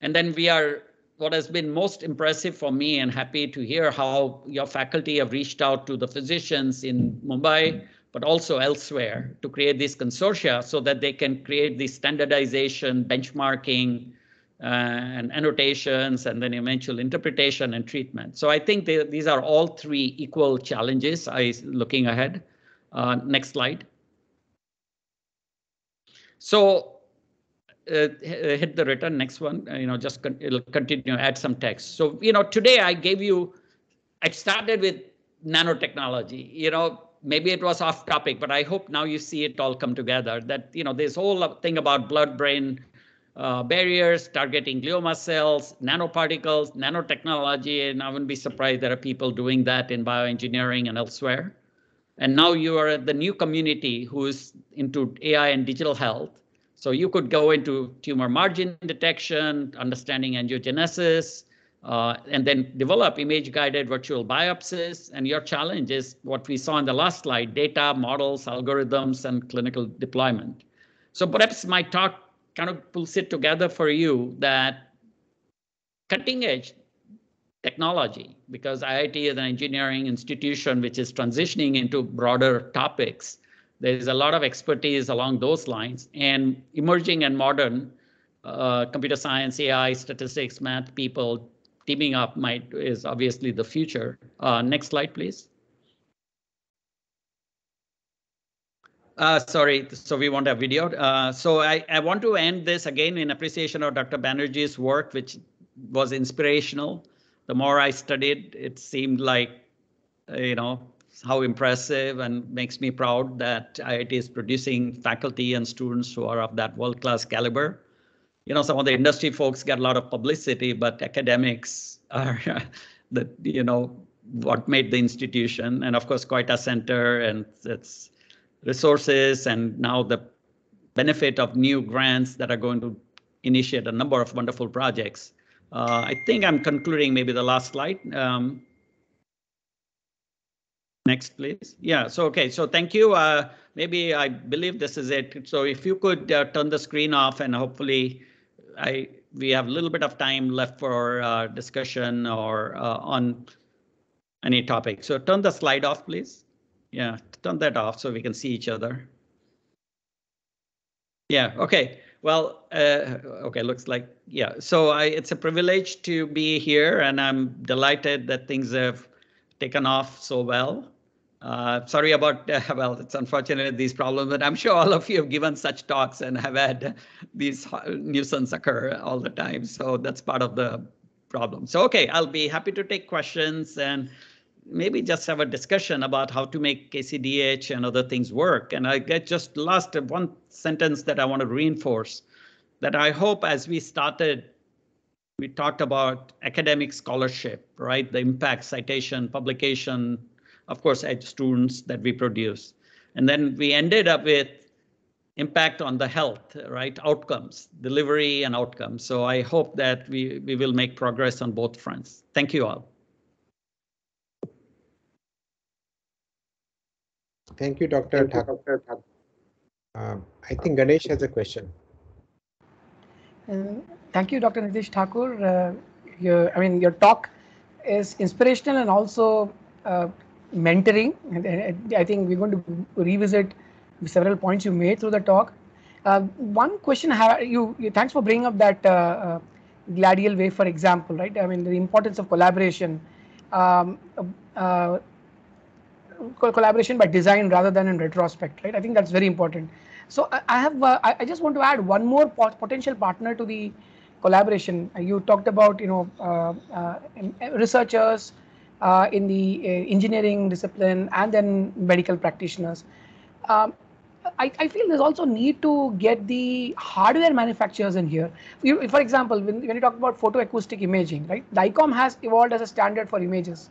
And then we are, what has been most impressive for me and happy to hear how your faculty have reached out to the physicians in Mumbai, but also elsewhere to create these consortia so that they can create this standardization, benchmarking, uh, and annotations, and then eventual interpretation and treatment. So I think they, these are all three equal challenges I looking ahead. Uh, next slide. So uh, hit the return next one, uh, you know, just con it'll continue, add some text. So, you know, today I gave you, I started with nanotechnology, you know, maybe it was off topic, but I hope now you see it all come together that, you know, this whole thing about blood brain uh, barriers, targeting glioma cells, nanoparticles, nanotechnology, and I wouldn't be surprised there are people doing that in bioengineering and elsewhere. And now you are the new community who's into AI and digital health. So you could go into tumor margin detection, understanding angiogenesis, uh, and then develop image-guided virtual biopsies. And your challenge is what we saw in the last slide, data, models, algorithms, and clinical deployment. So perhaps my talk kind of pulls it together for you that cutting edge technology, because IIT is an engineering institution which is transitioning into broader topics. There's a lot of expertise along those lines and emerging and modern uh, computer science, AI, statistics, math people teaming up might is obviously the future. Uh, next slide, please. Uh, sorry, so we want a video. Uh, so I, I want to end this again in appreciation of Dr. Banerjee's work, which was inspirational. The more I studied, it seemed like, you know, how impressive and makes me proud that IIT is producing faculty and students who are of that world-class caliber. You know, some of the industry folks get a lot of publicity, but academics are the, you know, what made the institution. And of course, Koita Center and it's resources and now the benefit of new grants that are going to initiate a number of wonderful projects. Uh, I think I'm concluding maybe the last slide. Um, next, please. Yeah, so okay, so thank you. Uh, maybe I believe this is it. So if you could uh, turn the screen off and hopefully I we have a little bit of time left for uh, discussion or uh, on any topic. So turn the slide off, please. Yeah, turn that off so we can see each other. Yeah, okay. Well, uh, okay, looks like, yeah. So I, it's a privilege to be here and I'm delighted that things have taken off so well. Uh, sorry about, uh, well, it's unfortunate these problems, but I'm sure all of you have given such talks and have had these nuisance occur all the time. So that's part of the problem. So, okay, I'll be happy to take questions and maybe just have a discussion about how to make KCDH and other things work. And I get just last one sentence that I want to reinforce that I hope as we started, we talked about academic scholarship, right? The impact, citation, publication, of course, edge students that we produce. And then we ended up with impact on the health, right? Outcomes, delivery and outcomes. So I hope that we, we will make progress on both fronts. Thank you all.
Thank you, Dr. Thakor. Uh, I think Ganesh has a question.
Uh, thank you, Dr. Nitish Thakor. Uh, your, I mean, your talk is inspirational and also uh, mentoring. I think we're going to revisit several points you made through the talk. Uh, one question, you, you, thanks for bringing up that uh, uh, Gliadel wafer, for example, right? I mean, the importance of collaboration, um, uh, collaboration by design rather than in retrospect, right? I think that's very important. So I, have, uh, I, I, just want to add one more potential partner to the collaboration. You talked about, you know, uh, researchers in the engineering discipline and then medical practitioners. Um, I, I, feel there's also need to get the hardware manufacturers in here. You, for example, when, when you talk about photoacoustic imaging, right? DICOM has evolved as a standard for images.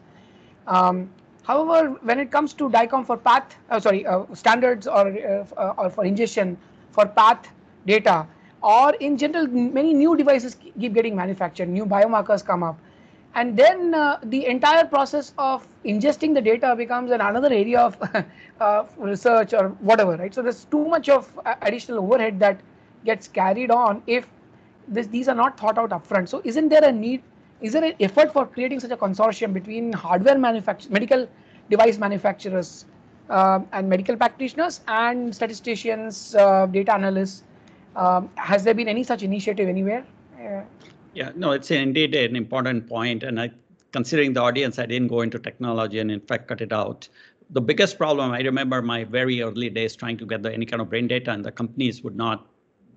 Um, however, when it comes to DICOM for path, uh, sorry, uh, standards or, uh, or for ingestion for path data, or in general, many new devices keep getting manufactured, new biomarkers come up. And then uh, the entire process of ingesting the data becomes an another area of uh, research or whatever right? So there's too much of uh, additional overhead that gets carried on if this, these are not thought out upfront. So isn't there a need is there an effort for creating such a consortium between hardware manufacturers medical device manufacturers uh, and medical practitioners and statisticians uh, data analysts um, has there been any such initiative anywhere uh,
yeah, no, it's indeed an important point, and I, considering the audience, I didn't go into technology and in fact cut it out. The biggest problem, I remember my very early days trying to get the, any kind of brain data, and the companies would not.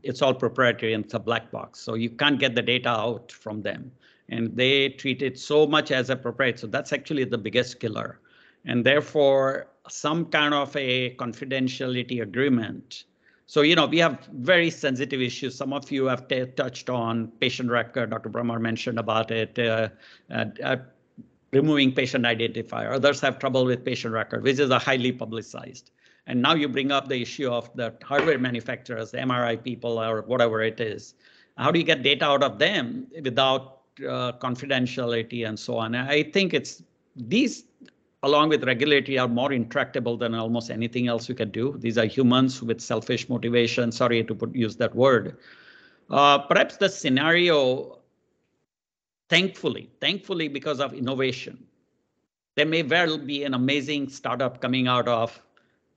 It's all proprietary and it's a black box, so you can't get the data out from them, and they treat it so much as a proprietary. So that's actually the biggest killer, and therefore some kind of a confidentiality agreement so, you know, we have very sensitive issues. Some of you have touched on patient record. Dr. Bhramar mentioned about it, uh, uh, uh, removing patient identifier. Others have trouble with patient record, which is a highly publicized. And now you bring up the issue of the hardware manufacturers, the MRI people, or whatever it is. How do you get data out of them without uh, confidentiality and so on? I think it's these along with regulatory are more intractable than almost anything else you can do. These are humans with selfish motivation. Sorry to put, use that word. Uh, perhaps the scenario, thankfully, thankfully because of innovation, there may well be an amazing startup coming out of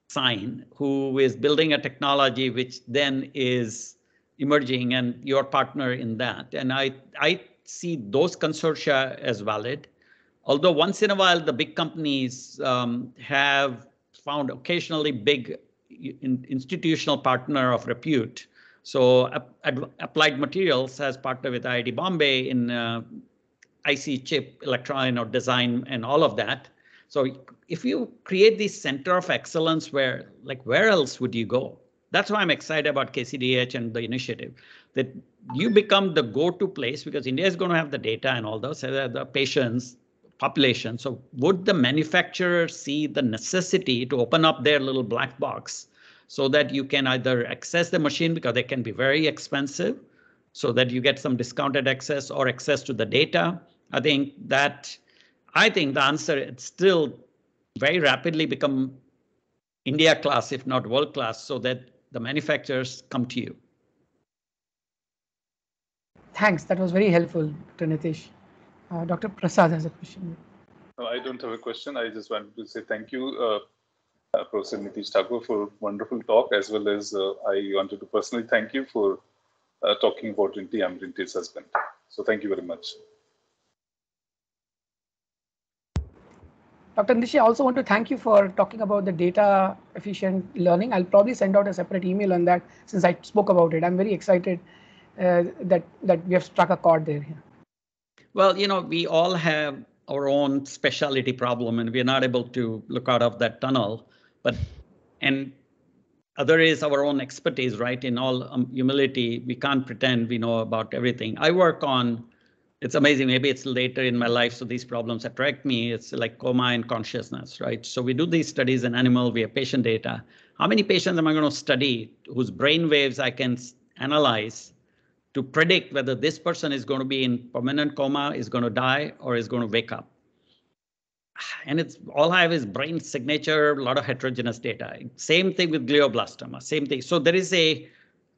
SINE who is building a technology which then is emerging and your partner in that. And I, I see those consortia as valid although once in a while the big companies um, have found occasionally big in, institutional partner of repute. So Applied Materials has partnered with IIT Bombay in uh, IC chip, electron or design and all of that. So if you create this center of excellence where like where else would you go? That's why I'm excited about KCDH and the initiative that you become the go-to place because India is going to have the data and all those uh, the patients population. So would the manufacturer see the necessity to open up their little black box so that you can either access the machine because they can be very expensive so that you get some discounted access or access to the data? I think that I think the answer is still very rapidly become India class, if not world class, so that the manufacturers come to you.
Thanks. That was very helpful, Nitish. Uh, Dr. Prasad has a question.
No, I don't have a question. I just wanted to say thank you, uh, uh, Professor Nitish Thakor, for wonderful talk, as well as uh, I wanted to personally thank you for uh, talking about Rinti. I'm Rinti's husband. So thank you very much.
Dr. Nishi, I also want to thank you for talking about the data efficient learning. I'll probably send out a separate email on that since I spoke about it. I'm very excited uh, that that we have struck a chord there.
Well, you know, we all have our own specialty problem and we're not able to look out of that tunnel. But and other is our own expertise, right? In all um, humility, we can't pretend we know about everything. I work on, it's amazing, maybe it's later in my life, so these problems attract me. It's like coma and consciousness, right? So we do these studies in animal, we have patient data. How many patients am I going to study whose brain waves I can analyze to predict whether this person is going to be in permanent coma, is going to die, or is going to wake up? and it's all I have is brain signature, a lot of heterogeneous data. Same thing with glioblastoma, same thing. So there is a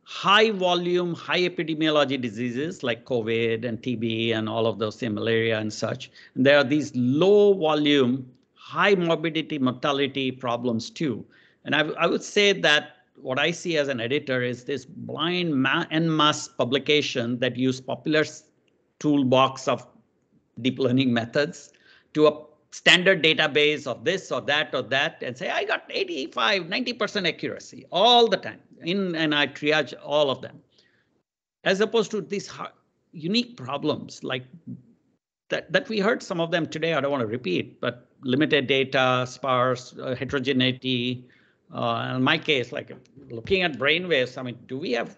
high volume, high epidemiology diseases like COVID and TB and all of those, malaria and such. And there are these low volume, high morbidity, mortality problems too. And I, I would say that what I see as an editor is this blind ma en masse publication that use popular toolbox of deep learning methods to a standard database of this or that or that and say, I got 85, 90% accuracy all the time in and I triage all of them. As opposed to these unique problems like that, that we heard some of them today, I don't want to repeat, but limited data, sparse, uh, heterogeneity. Uh, in my case, like looking at brainwaves, I mean, do we have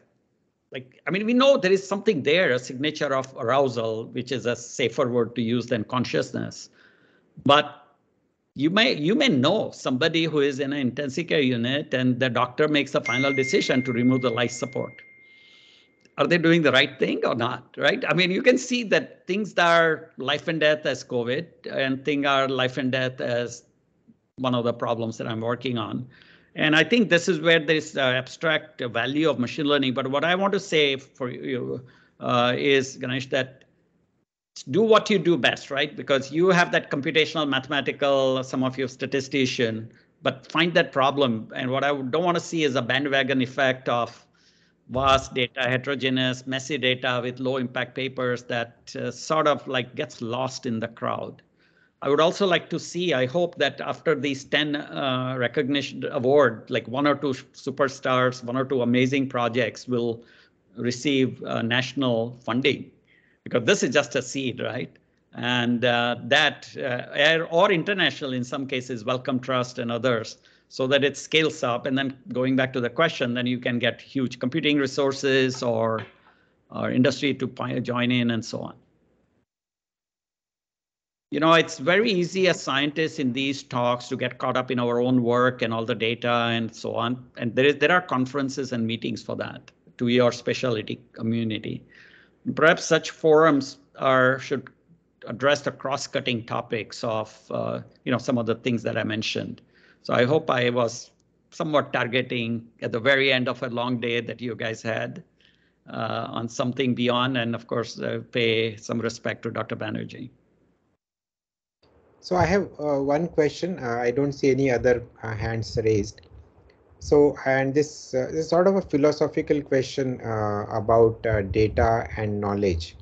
like, I mean, we know there is something there, a signature of arousal, which is a safer word to use than consciousness. But you may you may know somebody who is in an intensive care unit and the doctor makes a final decision to remove the life support. Are they doing the right thing or not? Right? I mean, you can see that things that are life and death as COVID and things are life and death as one of the problems that I'm working on. And I think this is where this uh, abstract value of machine learning. But what I want to say for you uh, is, Ganesh, that do what you do best, right? Because you have that computational mathematical, some of your statistician, but find that problem. And what I don't want to see is a bandwagon effect of vast data, heterogeneous, messy data with low impact papers that uh, sort of like gets lost in the crowd. I would also like to see, I hope that after these 10 uh, recognition award, like one or two superstars, one or two amazing projects will receive uh, national funding because this is just a seed, right? And uh, that, uh, or international in some cases, Wellcome Trust and others, so that it scales up. And then going back to the question, then you can get huge computing resources or, or industry to join in and so on. You know, it's very easy as scientists in these talks to get caught up in our own work and all the data and so on. And there is there are conferences and meetings for that to your specialty community. Perhaps such forums are should address the cross-cutting topics of uh, you know some of the things that I mentioned. So I hope I was somewhat targeting at the very end of a long day that you guys had uh, on something beyond, and of course uh, pay some respect to Dr. Banerjee.
So I have uh, one question. Uh, I don't see any other uh, hands raised. So, and this, uh, is sort of a philosophical question uh, about uh, data and knowledge.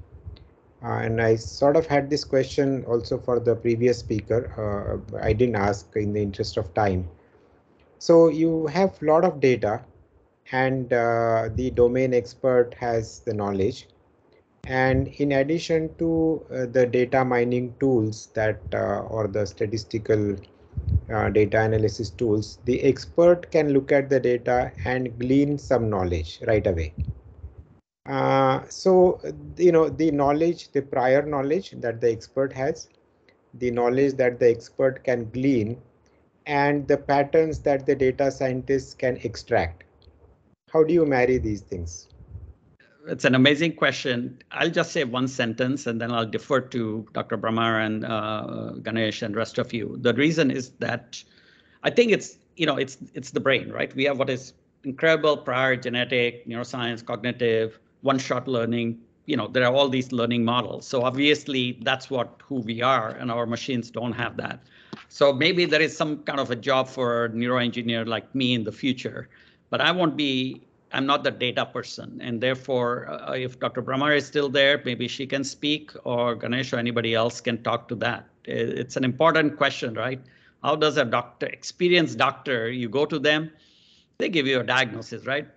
And I sort of had this question also for the previous speaker. I didn't ask in the interest of time. So you have a lot of data and the domain expert has the knowledge. And in addition to the data mining tools that or the statistical uh, data analysis tools, the expert can look at the data and glean some knowledge right away. Uh, so, you know, the knowledge, the prior knowledge that the expert has, the knowledge that the expert can glean, and the patterns that the data scientists can extract. How do you marry these things?
It's an amazing question. I'll just say one sentence and then I'll defer to Dr. Bhramar and uh, Ganesh and rest of you. The reason is that I think it's, you know, it's it's the brain, right? We have what is incredible prior genetic, neuroscience, cognitive, one-shot learning. You know, there are all these learning models. So obviously that's what who we are and our machines don't have that. So maybe there is some kind of a job for a neuroengineer like me in the future, but I won't be I'm not the data person, and therefore, uh, if Dr. Bhramar is still there, maybe she can speak, or Ganesh or anybody else can talk to that. It's an important question, right? How does a doctor, experienced doctor, you go to them, they give you a diagnosis, right?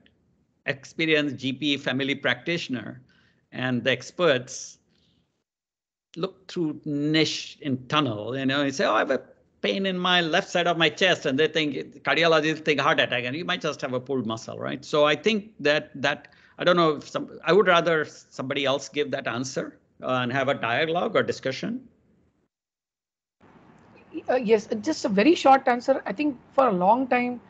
Experienced GP, family practitioner, and the experts look through niche in tunnel, you know, you say, oh, I have a pain in my left side of my chest, and they think cardiologists think heart attack, and you might just have a pulled muscle, right? So I think that that I don't know if some I would rather somebody else give that answer uh, and have a dialogue or discussion.
Uh, yes, just a very short answer. I think for a long time,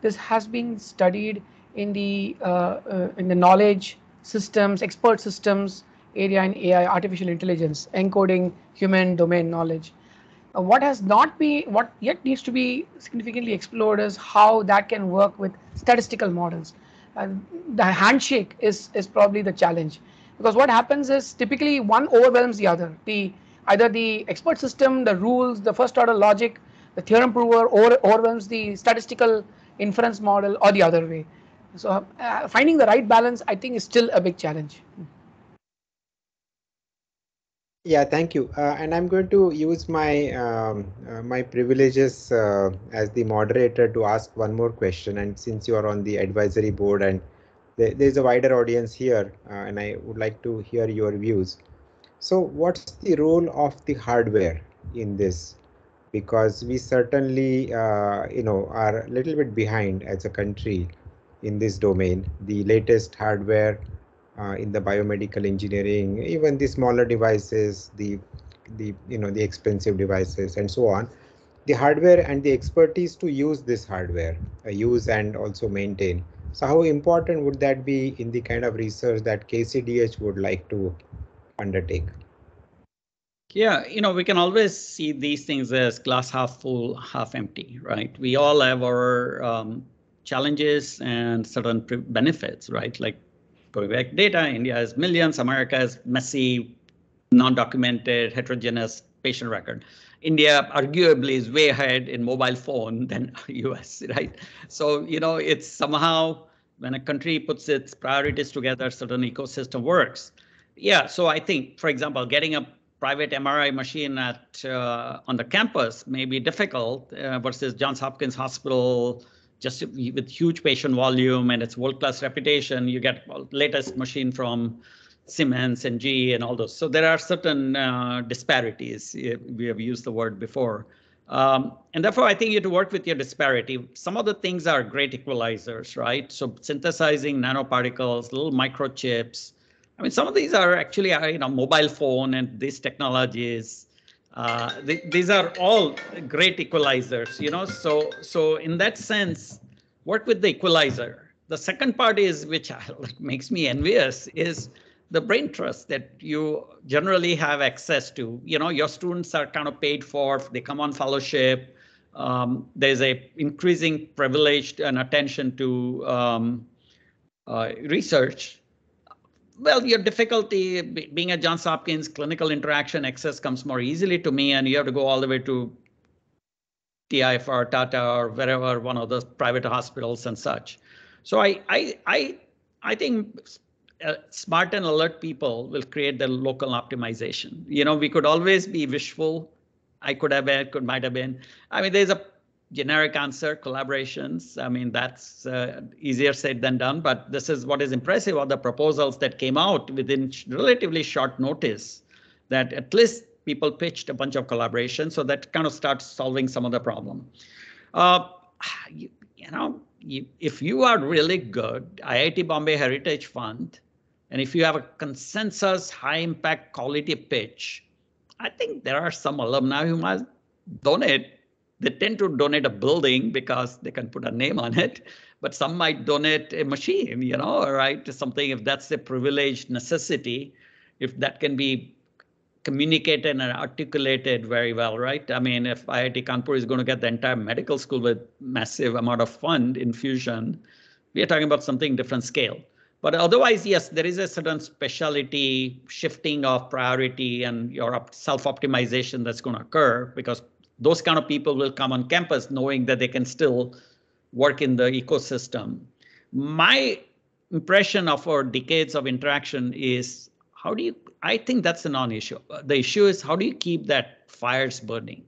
this has been studied in the uh, uh, in the knowledge systems, expert systems area in AI, artificial intelligence, encoding human domain knowledge. Uh, what has not been, what yet needs to be significantly explored is how that can work with statistical models. the handshake is is probably the challenge because what happens is typically one overwhelms the other. The either the expert system, the rules, the first order logic, the theorem prover over, overwhelms the statistical inference model or the other way. So uh, finding the right balance, I think, is still a big challenge.
Yeah, thank you. Uh, and I'm going to use my um, uh, my privileges uh, as the moderator to ask one more question. And since you are on the advisory board and there's a wider audience here, uh, and I would like to hear your views. So what's the role of the hardware in this? Because we certainly, uh, you know, are a little bit behind as a country in this domain. The latest hardware uh, in the biomedical engineering, even the smaller devices, the the you know the expensive devices and so on, the hardware and the expertise to use this hardware, uh, use and also maintain. So how important would that be in the kind of research that KCDH would like to undertake?
Yeah, you know, we can always see these things as glass half full, half empty, right? We all have our um, challenges and certain benefits, right? Like going back data, India has millions, America has messy, non-documented, heterogeneous patient record. India arguably is way ahead in mobile phone than US, right? So, you know, it's somehow when a country puts its priorities together, certain ecosystem works. Yeah, so I think, for example, getting a private MRI machine at uh, on the campus may be difficult uh, versus Johns Hopkins Hospital, just with huge patient volume and its world-class reputation, you get latest machine from Siemens and GE and all those. So there are certain uh, disparities. We have used the word before. Um, and therefore, I think you to work with your disparity. Some of the things are great equalizers, right? So synthesizing nanoparticles, little microchips. I mean, some of these are actually, uh, you know, mobile phone and these technologies. Uh, th these are all great equalizers, you know. So, so in that sense, work with the equalizer. The second part is, which like, makes me envious, is the brain trust that you generally have access to. You know, your students are kind of paid for, they come on fellowship. Um, there's a increasing privilege and attention to um, uh, research. Well, your difficulty being at Johns Hopkins, clinical interaction access comes more easily to me, and you have to go all the way to TIF or Tata or wherever one of those private hospitals and such. So I I I I think uh, smart and alert people will create the local optimization. You know, we could always be wishful. I could have been, could might have been. I mean, there's a generic answer, collaborations. I mean, that's uh, easier said than done, but this is what is impressive of the proposals that came out within relatively short notice that at least people pitched a bunch of collaboration. So that kind of starts solving some of the problem. Uh, you, you know, you, if you are really good, IIT Bombay Heritage Fund and if you have a consensus high impact quality pitch, I think there are some alumni who might donate. They tend to donate a building because they can put a name on it, but some might donate a machine, you know, right? Something if that's a privileged necessity, if that can be communicated and articulated very well, right? I mean, if IIT Kanpur is going to get the entire medical school with massive amount of fund infusion, we are talking about something different scale. But otherwise, yes, there is a certain specialty shifting of priority and your self-optimization that's going to occur because those kind of people will come on campus knowing that they can still work in the ecosystem. My impression of our decades of interaction is how do you, I think that's a non-issue. The issue is how do you keep that fires burning?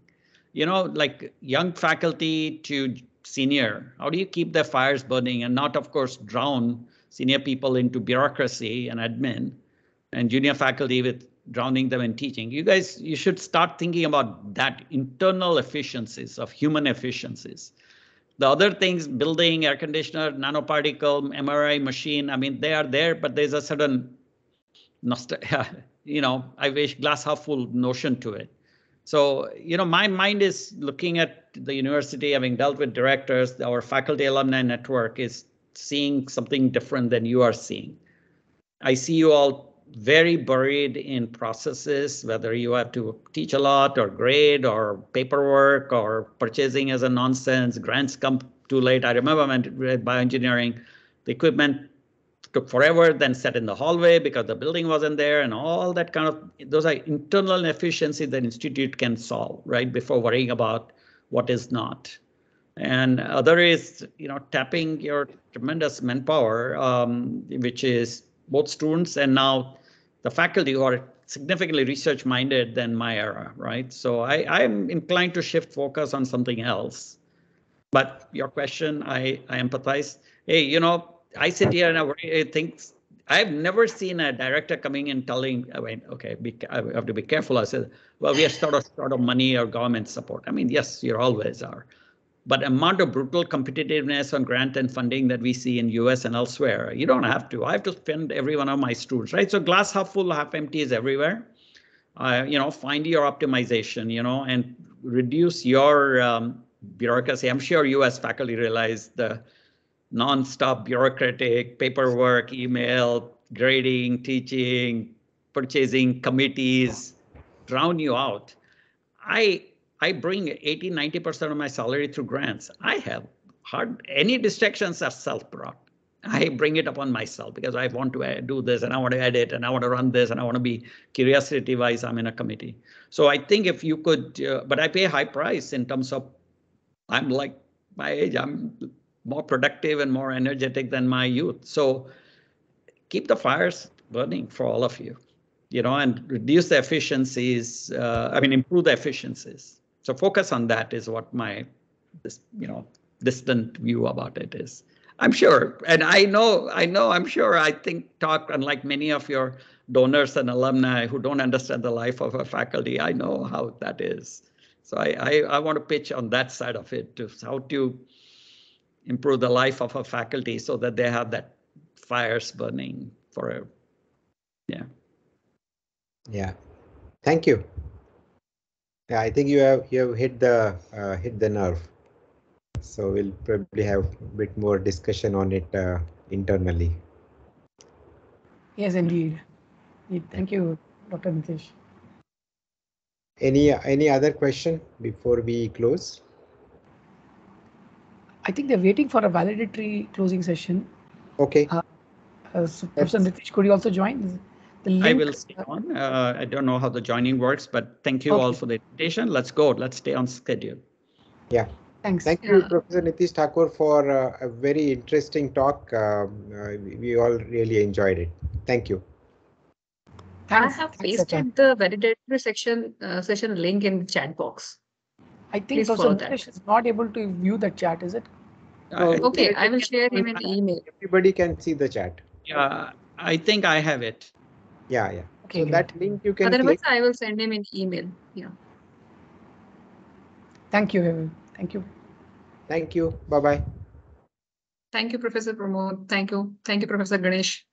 You know, like young faculty to senior, how do you keep the fires burning and not, of course, drown senior people into bureaucracy and admin, and junior faculty with drowning them in teaching. You guys, you should start thinking about that internal efficiencies of human efficiencies. The other things, building, air conditioner, nanoparticle, MRI machine, I mean, they are there, but there's a certain, you know, I wish glass half full notion to it. So, you know, my mind is looking at the university, having dealt with directors, our faculty alumni network is seeing something different than you are seeing. I see you all very buried in processes, whether you have to teach a lot or grade or paperwork or purchasing as a nonsense, grants come too late. I remember when bioengineering, the equipment took forever, then sat in the hallway because the building wasn't there and all that kind of, those are internal inefficiencies that institute can solve, right? Before worrying about what is not. And other is, you know, tapping your tremendous manpower, um, which is both students and now the faculty who are significantly research minded than my era, right? So I, I'm inclined to shift focus on something else. But your question, I, I empathize. Hey, you know, I sit here and I think I've never seen a director coming in telling, I mean, okay, be, I have to be careful. I said, well, we are sort of short of money or government support. I mean, yes, you always are. But amount of brutal competitiveness on grant and funding that we see in US and elsewhere, you don't have to. I have to spend every one of my students, right? So glass half full, half empty is everywhere. Uh, you know, find your optimization, you know, and reduce your um, bureaucracy. I'm sure US faculty realize the non-stop bureaucratic paperwork, email, grading, teaching, purchasing committees drown you out. I I bring 80, 90% of my salary through grants. I have hard any distractions are self-brought. I bring it upon myself because I want to do this and I want to edit and I want to run this and I want to be curiosity wise. I'm in a committee. So I think if you could, uh, but I pay high price in terms of I'm like my age. I'm more productive and more energetic than my youth. So keep the fires burning for all of you, you know, and reduce the efficiencies. Uh, I mean, improve the efficiencies. So focus on that is what my, this, you know, distant view about it is. I'm sure, and I know, I know, I'm sure. I think talk unlike many of your donors and alumni who don't understand the life of a faculty. I know how that is. So I, I, I want to pitch on that side of it to how to improve the life of a faculty so that they have that fires burning forever. Yeah.
Yeah. Thank you. Yeah, I think you have you have hit the uh, hit the nerve. So we'll probably have a bit more discussion on it uh, internally.
Yes, indeed. Thank you, Dr. Nitish.
Any any other question before we close?
I think they're waiting for a validatory closing session.
Okay.
Uh, uh, so Professor Nitish, could you also join?
The link, I will stay on. Uh, I don't know how the joining works, but thank you okay. all for the invitation. Let's go. Let's stay on schedule.
Yeah.
Thanks.
Thank you, Professor Nitish Thakor, for uh, a very interesting talk. Um, uh, we all really enjoyed it. Thank you.
Thanks. I have pasted the validatory section uh, session link in the chat box.
I think Professor Nitish is not able to view the chat, is it?
Uh, okay, I will share him an email.
Everybody can see the chat.
Yeah, I think I have it.
Yeah, yeah. Okay. So that link you can.
Otherwise, click. I will send him an email. Yeah.
Thank you. Thank you.
Thank you. Bye bye.
Thank you, Professor Pramod. Thank you. Thank you, Professor Ganesh.